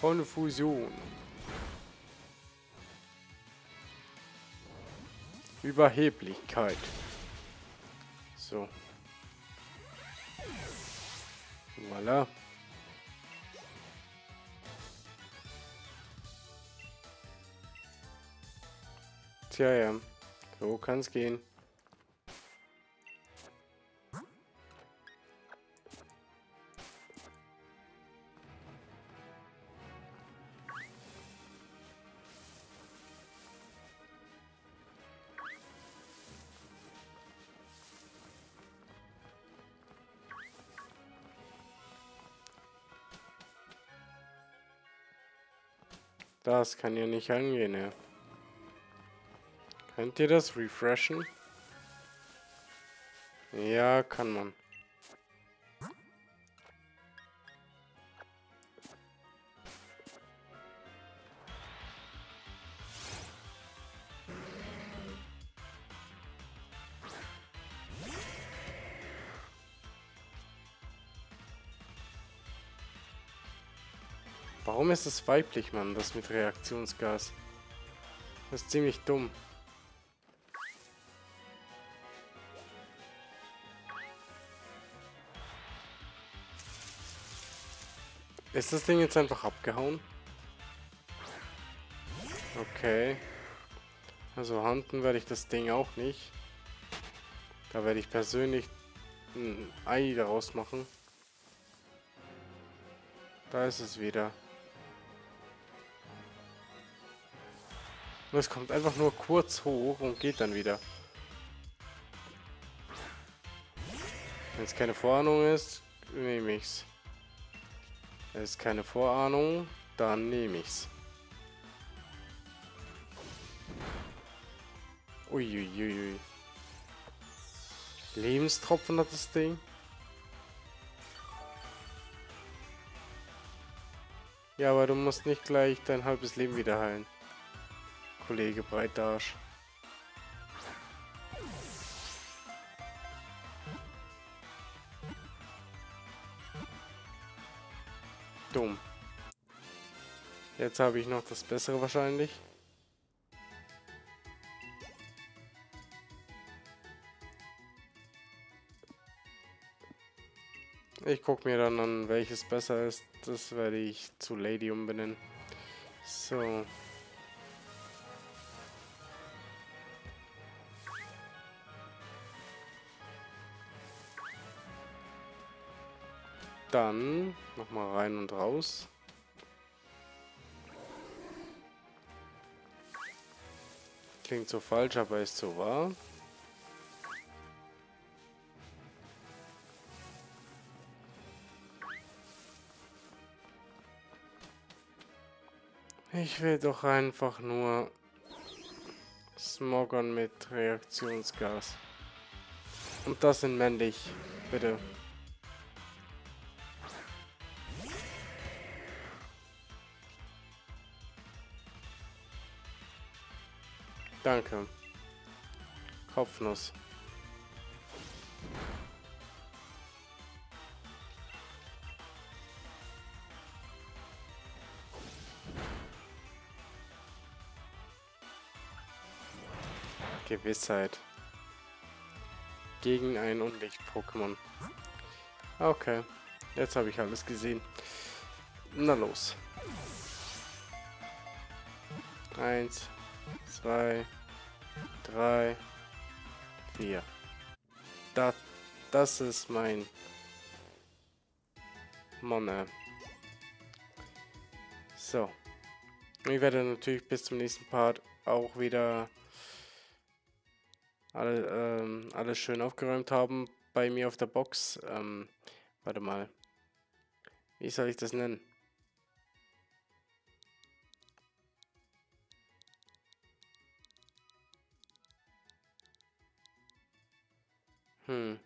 Konfusion. Überheblichkeit. So. Voila. Tja, ja. So kann's gehen. Das kann ja nicht angehen, ja. Könnt ihr das refreshen? Ja, kann man. Warum ist es weiblich, Mann, das mit Reaktionsgas? Das ist ziemlich dumm. Ist das Ding jetzt einfach abgehauen? Okay. Also handen werde ich das Ding auch nicht. Da werde ich persönlich ein Ei daraus machen. Da ist es wieder. Und es kommt einfach nur kurz hoch und geht dann wieder. Wenn es keine Vorahnung ist, nehme ich's. Es keine Vorahnung, dann nehme ich's. Uiuiui. Lebenstropfen hat das Ding. Ja, aber du musst nicht gleich dein halbes Leben wieder heilen. Kollege Breitarsch. Dumm. Jetzt habe ich noch das Bessere wahrscheinlich. Ich gucke mir dann an, welches besser ist. Das werde ich zu Lady umbenennen. So. Dann nochmal rein und raus. Klingt so falsch, aber ist so wahr. Ich will doch einfach nur Smoggern mit Reaktionsgas. Und das sind männlich, bitte. Danke. Kopfnuss. Gewissheit. Gegen ein Unlicht-Pokémon. Okay. Jetzt habe ich alles gesehen. Na los. Eins, zwei, drei, vier. Da, das ist mein Monne. So. Ich werde natürlich bis zum nächsten Part auch wieder alle, ähm, alles schön aufgeräumt haben bei mir auf der Box. Ähm, warte mal. Wie soll ich das nennen? Hm.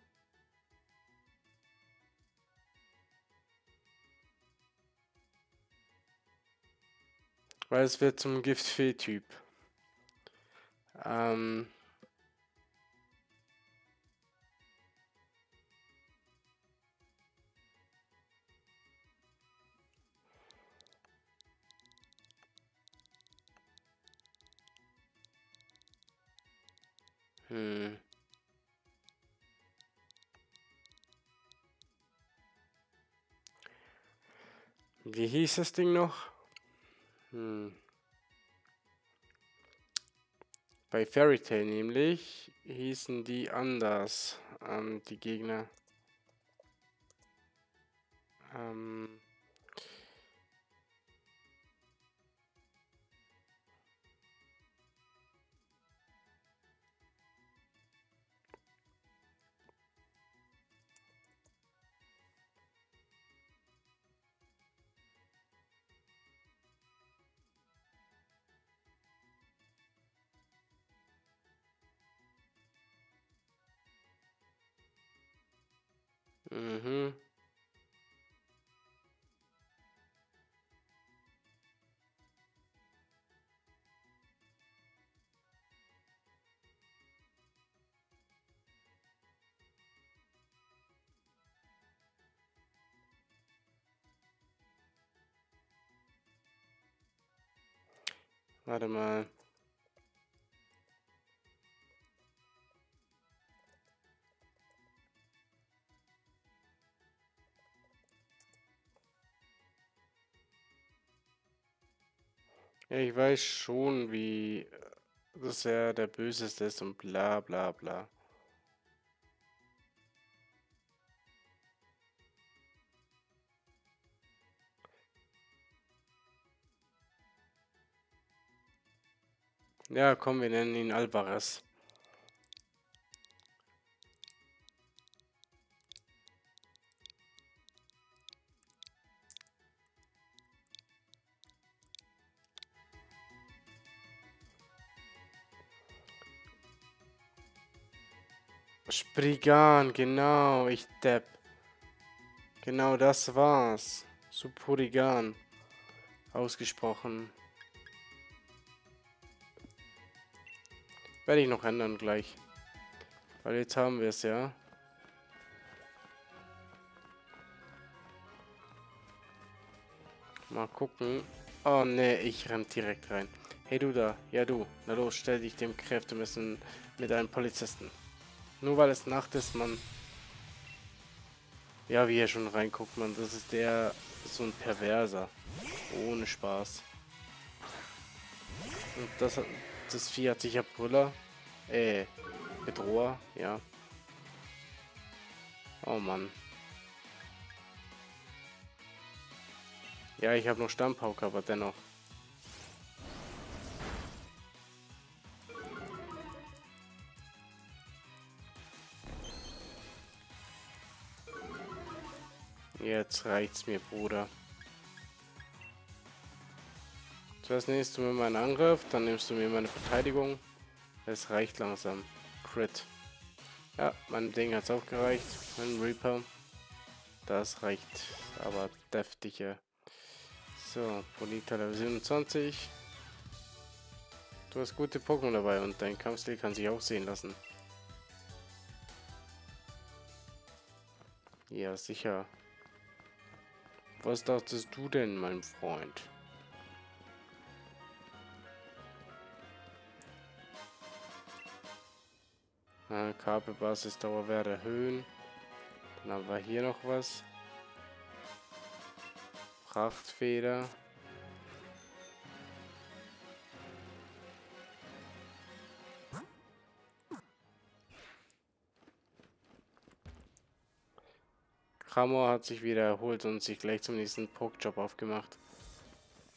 Weil es wird zum Giftfee-Typ. Ähm... Hm. Wie hieß das Ding noch? Hm. Bei Fairy Tail nämlich hießen die anders, ähm, die Gegner. Ähm. Warte mal. Ja, ich weiß schon, wie äh, er der Böseste ist und bla bla bla. Ja, komm, wir nennen ihn Alvarez. Sprigan, genau, ich depp. Genau das war's. Supurigan. Ausgesprochen. Werde ich noch ändern gleich. Weil jetzt haben wir es ja. Mal gucken. Oh ne, ich renn direkt rein. Hey du da, ja du. Na los, stell dich dem Kräftemessen mit einem Polizisten. Nur weil es Nacht ist, man... Ja, wie er schon reinguckt, man. Das ist der... so ein Perverser. Ohne Spaß. Und das hat das Vieh hat sich ja Brüller. Äh, Bedroher, ja. Oh Mann. Ja, ich habe noch Stammpauke, aber dennoch. Jetzt reicht's mir, Bruder. Zuerst nimmst du mir meinen Angriff, dann nimmst du mir meine Verteidigung. Es reicht langsam. Crit. Ja, mein Ding hat es auch gereicht. Mein Reaper. Das reicht aber deftige. So, Bonita Level 27. Du hast gute Pokémon dabei und dein Kampfstil kann sich auch sehen lassen. Ja, sicher. Was dachtest du denn, mein Freund? Äh, Kabelbasisdauerwert erhöhen. Dann haben wir hier noch was. Prachtfeder. Kramor hat sich wieder erholt und sich gleich zum nächsten Pokejob aufgemacht.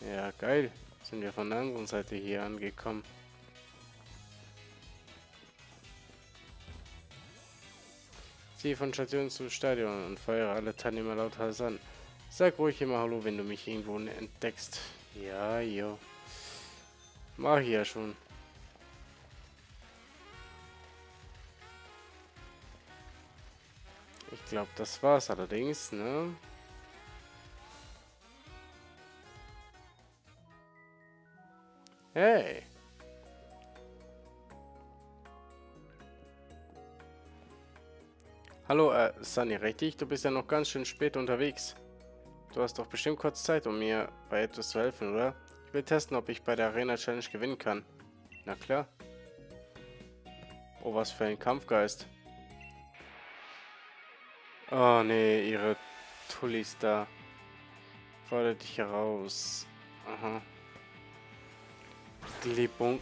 Ja, geil. Sind wir von der anderen Seite hier angekommen. Zieh von Station zu Stadion und feuere alle Teilnehmer lauthals an. Sag ruhig immer Hallo, wenn du mich irgendwo entdeckst. Ja, jo. Mach ich ja schon. Ich glaube, das war's allerdings, ne? Hey! Hallo, äh, Sunny, richtig? Du bist ja noch ganz schön spät unterwegs. Du hast doch bestimmt kurz Zeit, um mir bei etwas zu helfen, oder? Ich will testen, ob ich bei der Arena Challenge gewinnen kann. Na klar. Oh, was für ein Kampfgeist. Oh, nee, ihre Tullis da. Fordere dich heraus. Aha. Liebung.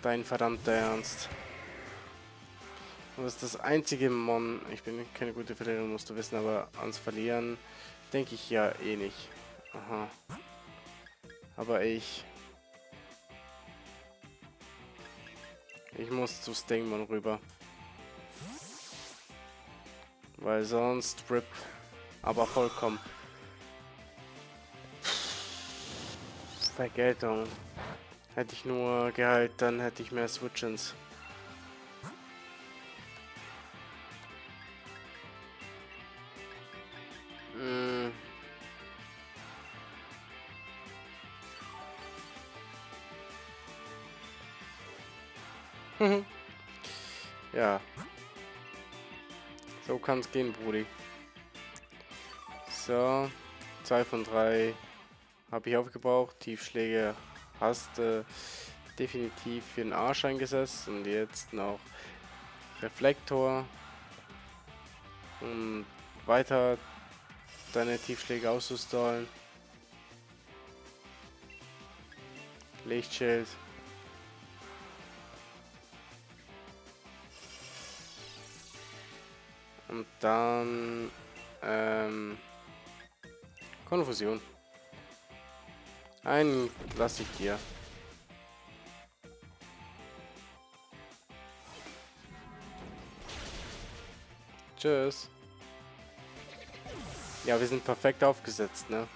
Dein verdammter Ernst. Das ist das einzige Mon. Ich bin keine gute Verliererin, musst du wissen, aber ans Verlieren denke ich ja eh nicht. Aha. Aber ich... Ich muss zu Stingmon rüber. Weil sonst RIP. Aber vollkommen. Vergeltung. Hätte ich nur Gehalt, dann hätte ich mehr Switchens. Ja. So kann es gehen, Brudi. So. Zwei von drei habe ich aufgebraucht. Tiefschläge hast du definitiv für den Arsch eingesetzt. Und jetzt noch Reflektor. Und weiter deine Tiefschläge auszustallen. Lichtschild. Dann ähm, Konfusion. Einen lasse ich dir. Tschüss. Ja, wir sind perfekt aufgesetzt, ne?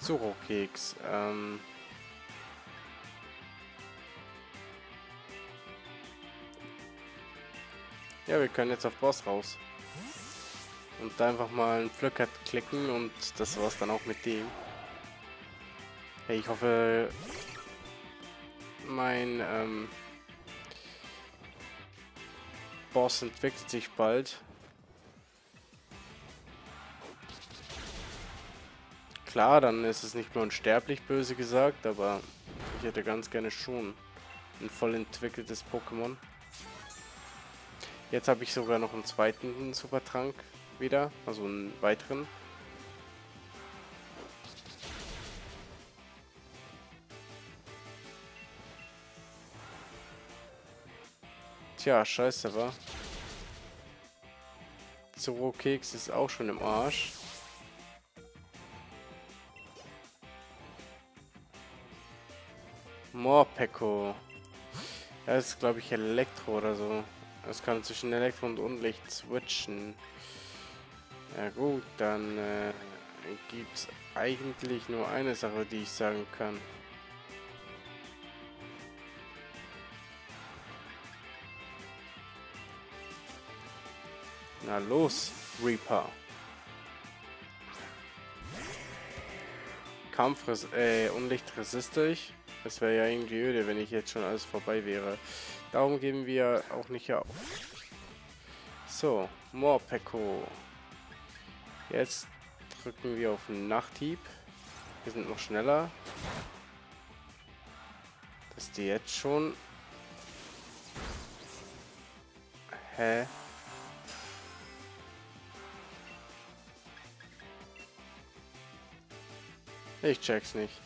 Zuro-Keks. Ähm ja, wir können jetzt auf Boss raus. Und da einfach mal einen Pflöcker klicken und das war's dann auch mit dem. Hey, ich hoffe, mein ähm, Boss entwickelt sich bald. Klar, dann ist es nicht mehr unsterblich, böse gesagt, aber ich hätte ganz gerne schon ein voll entwickeltes Pokémon. Jetzt habe ich sogar noch einen zweiten Supertrank wieder, also einen weiteren. Tja, scheiße, war. Zoro Keks ist auch schon im Arsch. Morpeko. Das ist, glaube ich, Elektro oder so. Das kann zwischen Elektro und Unlicht switchen. Ja gut, dann äh, gibt es eigentlich nur eine Sache, die ich sagen kann. Na los, Reaper. Kampf, äh, Unlicht resiste ich. Das wäre ja irgendwie öde, wenn ich jetzt schon alles vorbei wäre. Darum geben wir auch nicht auf. So, Morpeko. Jetzt drücken wir auf Nachthieb. Wir sind noch schneller. Dass die jetzt schon... Hä? Ich check's nicht.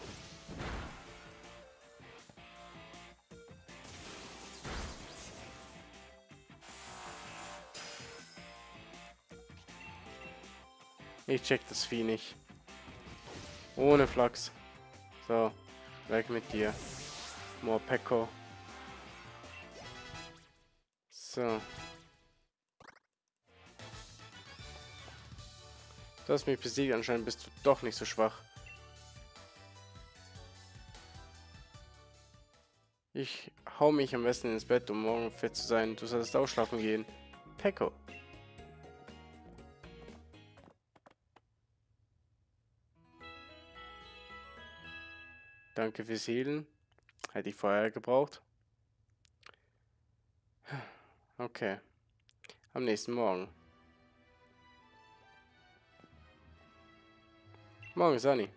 Ich check das Vieh nicht. Ohne Flachs. So, weg mit dir. Morpeko. So. Du hast mich besiegt, anscheinend bist du doch nicht so schwach. Ich hau mich am besten ins Bett, um morgen fit zu sein. Du solltest ausschlafen gehen. Peko. Danke fürs Healen. Hätte ich vorher gebraucht. Okay. Am nächsten Morgen. Morgen, Sunny.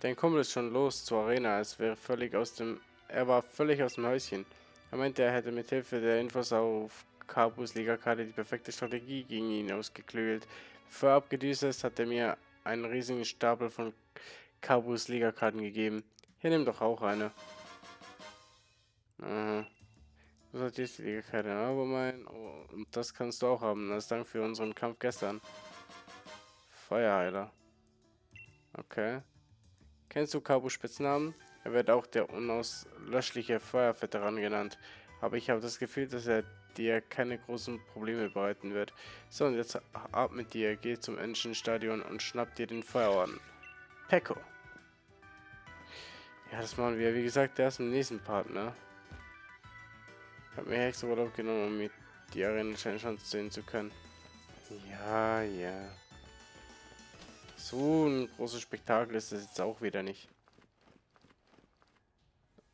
Dein Kumpel ist schon los zur Arena. Es wäre völlig aus dem... Er war völlig aus dem Häuschen. Er meinte, er hätte mit Hilfe der Infos auf Kabus Liga-Karte die perfekte Strategie gegen ihn ausgeklügelt. Bevor er abgedüst ist, hat er mir einen riesigen Stapel von Cabus Liga-Karten gegeben. Hier nimm doch auch eine. Du sortierst die Liga-Karte, aber mein... Oh, und das kannst du auch haben. Als Dank für unseren Kampf gestern. Feuerheiler. Okay. Kennst du Kabus Spitznamen? Er wird auch der unauslöschliche Feuerveteran genannt. Aber ich habe das Gefühl, dass er dir keine großen Probleme bereiten wird. So, und jetzt ab mit dir, geh zum Enschenstadion und schnapp dir den Feuerorden. Peko. Ja, das machen wir, wie gesagt, erst im nächsten Part, ne? Ich habe mir extra Urlaub genommen, um mit die Arena Challenge sehen zu können. Ja, ja. So ein großes Spektakel ist das jetzt auch wieder nicht.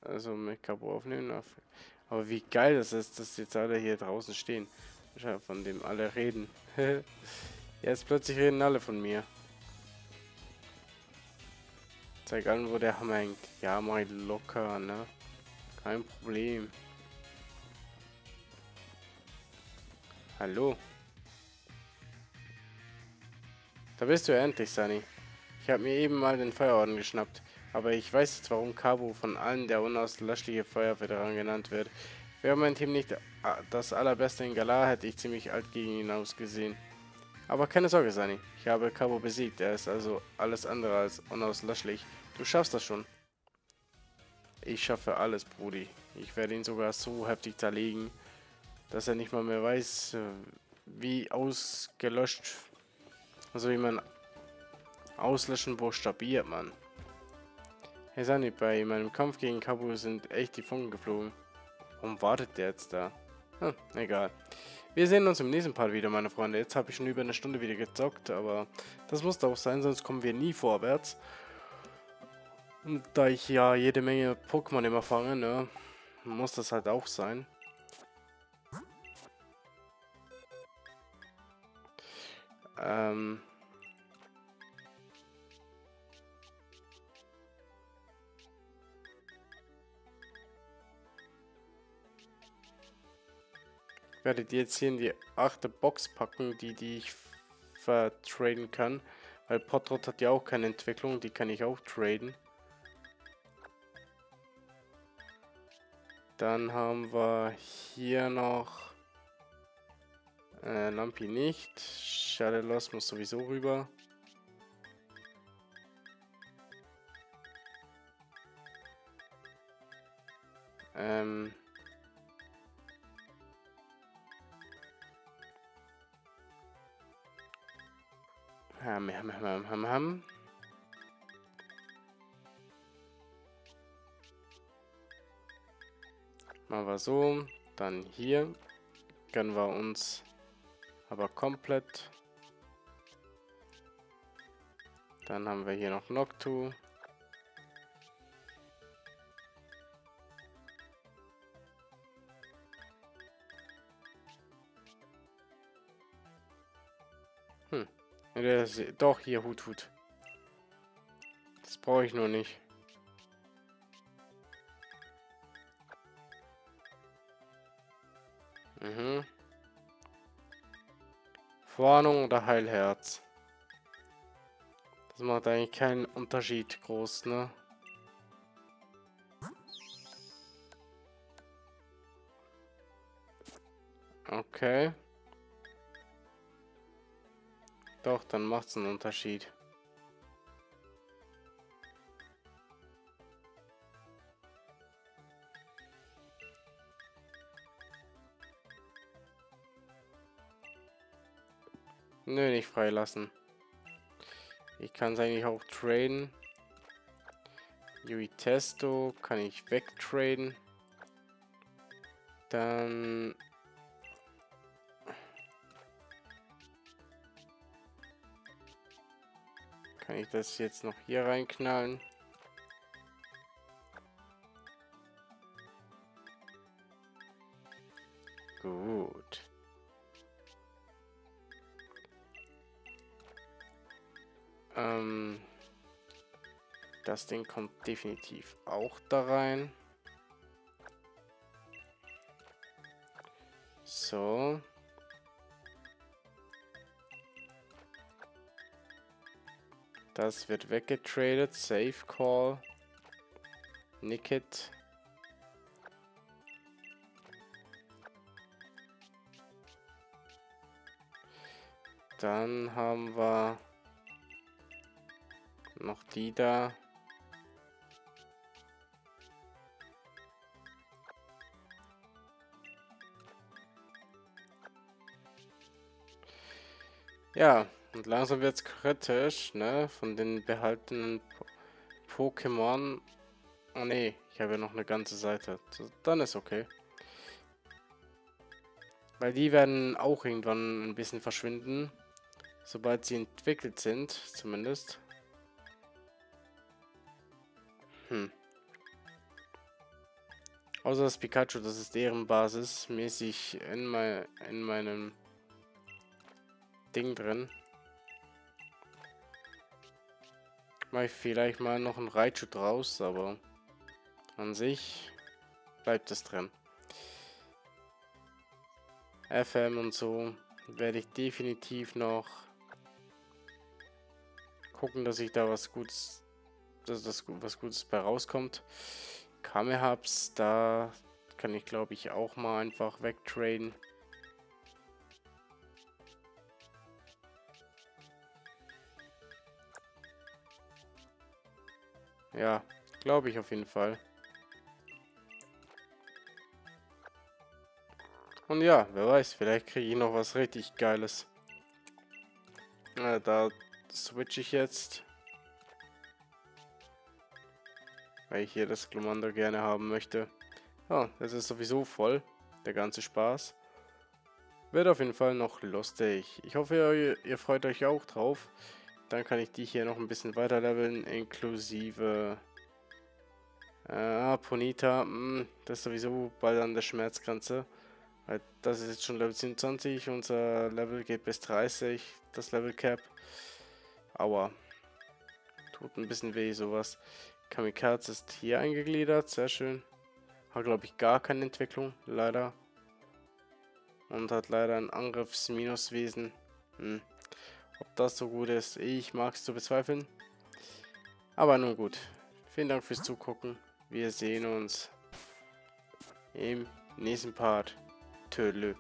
Also mit Cabo aufnehmen. Aber wie geil das ist, dass jetzt alle hier draußen stehen. von dem alle reden. (laughs) Jetzt plötzlich reden alle von mir. Zeig an, wo der Hammer hängt. Ja, mal locker, ne? Kein Problem. Hallo. Da bist du endlich, Sunny. Ich habe mir eben mal den Feuerorden geschnappt. Aber ich weiß jetzt, warum Cabo von allen der unauslöschliche Feuerveteran genannt wird. Wäre mein Team nicht das allerbeste in Galar, hätte ich ziemlich alt gegen ihn ausgesehen. Aber keine Sorge, Sani. Ich habe Cabo besiegt. Er ist also alles andere als unauslöschlich. Du schaffst das schon. Ich schaffe alles, Brudi. Ich werde ihn sogar so heftig zerlegen, dass er nicht mal mehr weiß, äh, wie ausgelöscht also wie man auslöschen buchstabiert, man. Hey Sani, bei meinem Kampf gegen Kabu sind echt die Funken geflogen. Warum wartet der jetzt da? Hm, egal. Wir sehen uns im nächsten Part wieder, meine Freunde. Jetzt habe ich schon über eine Stunde wieder gezockt, aber das muss auch sein, sonst kommen wir nie vorwärts. Und da ich ja jede Menge Pokémon immer fange, ne, muss das halt auch sein. Ähm. Werde die jetzt hier in die achte Box packen, die, die ich vertraden kann. Weil Potrot hat ja auch keine Entwicklung, die kann ich auch traden. Dann haben wir hier noch äh, Lampi nicht. Shadowloss muss sowieso rüber. Ähm. Ham, ham, ham, ham, ham. Machen wir so. Dann hier gönnen wir uns aber komplett Dann haben wir hier noch Noctu. Das, doch, hier Hut, Hut. Das brauche ich nur nicht. Mhm. Warnung oder Heilherz. Das macht eigentlich keinen Unterschied groß, ne? Okay. Doch, dann macht es einen Unterschied. Nö, nicht freilassen. Ich kann es eigentlich auch traden. Yui Testo kann ich wegtraden. Dann... Kann ich das jetzt noch hier reinknallen? Gut. Ähm, das Ding kommt definitiv auch da rein. So. Das wird weggetradet. Safe Call. Nicket. Dann haben wir noch die da. Ja, und langsam wird es kritisch, ne? Von den behaltenen po Pokémon. Oh ne, ich habe ja noch eine ganze Seite. Dann ist okay. Weil die werden auch irgendwann ein bisschen verschwinden. Sobald sie entwickelt sind, zumindest. Hm. Außer das Pikachu, das ist deren Basis mäßig in, mein, in meinem Ding drin. Mache ich vielleicht mal noch ein Raichu draus, aber an sich bleibt es drin. FM und so werde ich definitiv noch gucken, dass ich da was Gutes, dass das was Gutes bei rauskommt. Kamehubs, da kann ich glaube ich auch mal einfach wegtraden. Ja, glaube ich auf jeden Fall. Und ja, wer weiß, vielleicht kriege ich noch was richtig Geiles. Äh, da switch ich jetzt. Weil ich hier das Glomando gerne haben möchte. Ja, das ist sowieso voll, der ganze Spaß. Wird auf jeden Fall noch lustig. Ich hoffe, ihr, ihr freut euch auch drauf. Dann kann ich die hier noch ein bisschen weiter leveln, inklusive äh, Ponita. Hm, das ist sowieso bald an der Schmerzgrenze. Das ist jetzt schon Level 27, unser Level geht bis 30, das Level Cap. Aua. Tut ein bisschen weh, sowas. Kamikaze ist hier eingegliedert, sehr schön. Hat, glaube ich, gar keine Entwicklung, leider. Und hat leider ein Angriffsminuswesen. Hm. Ob das so gut ist, ich mag es zu bezweifeln. Aber nun gut. Vielen Dank fürs Zugucken. Wir sehen uns im nächsten Part. Tschö.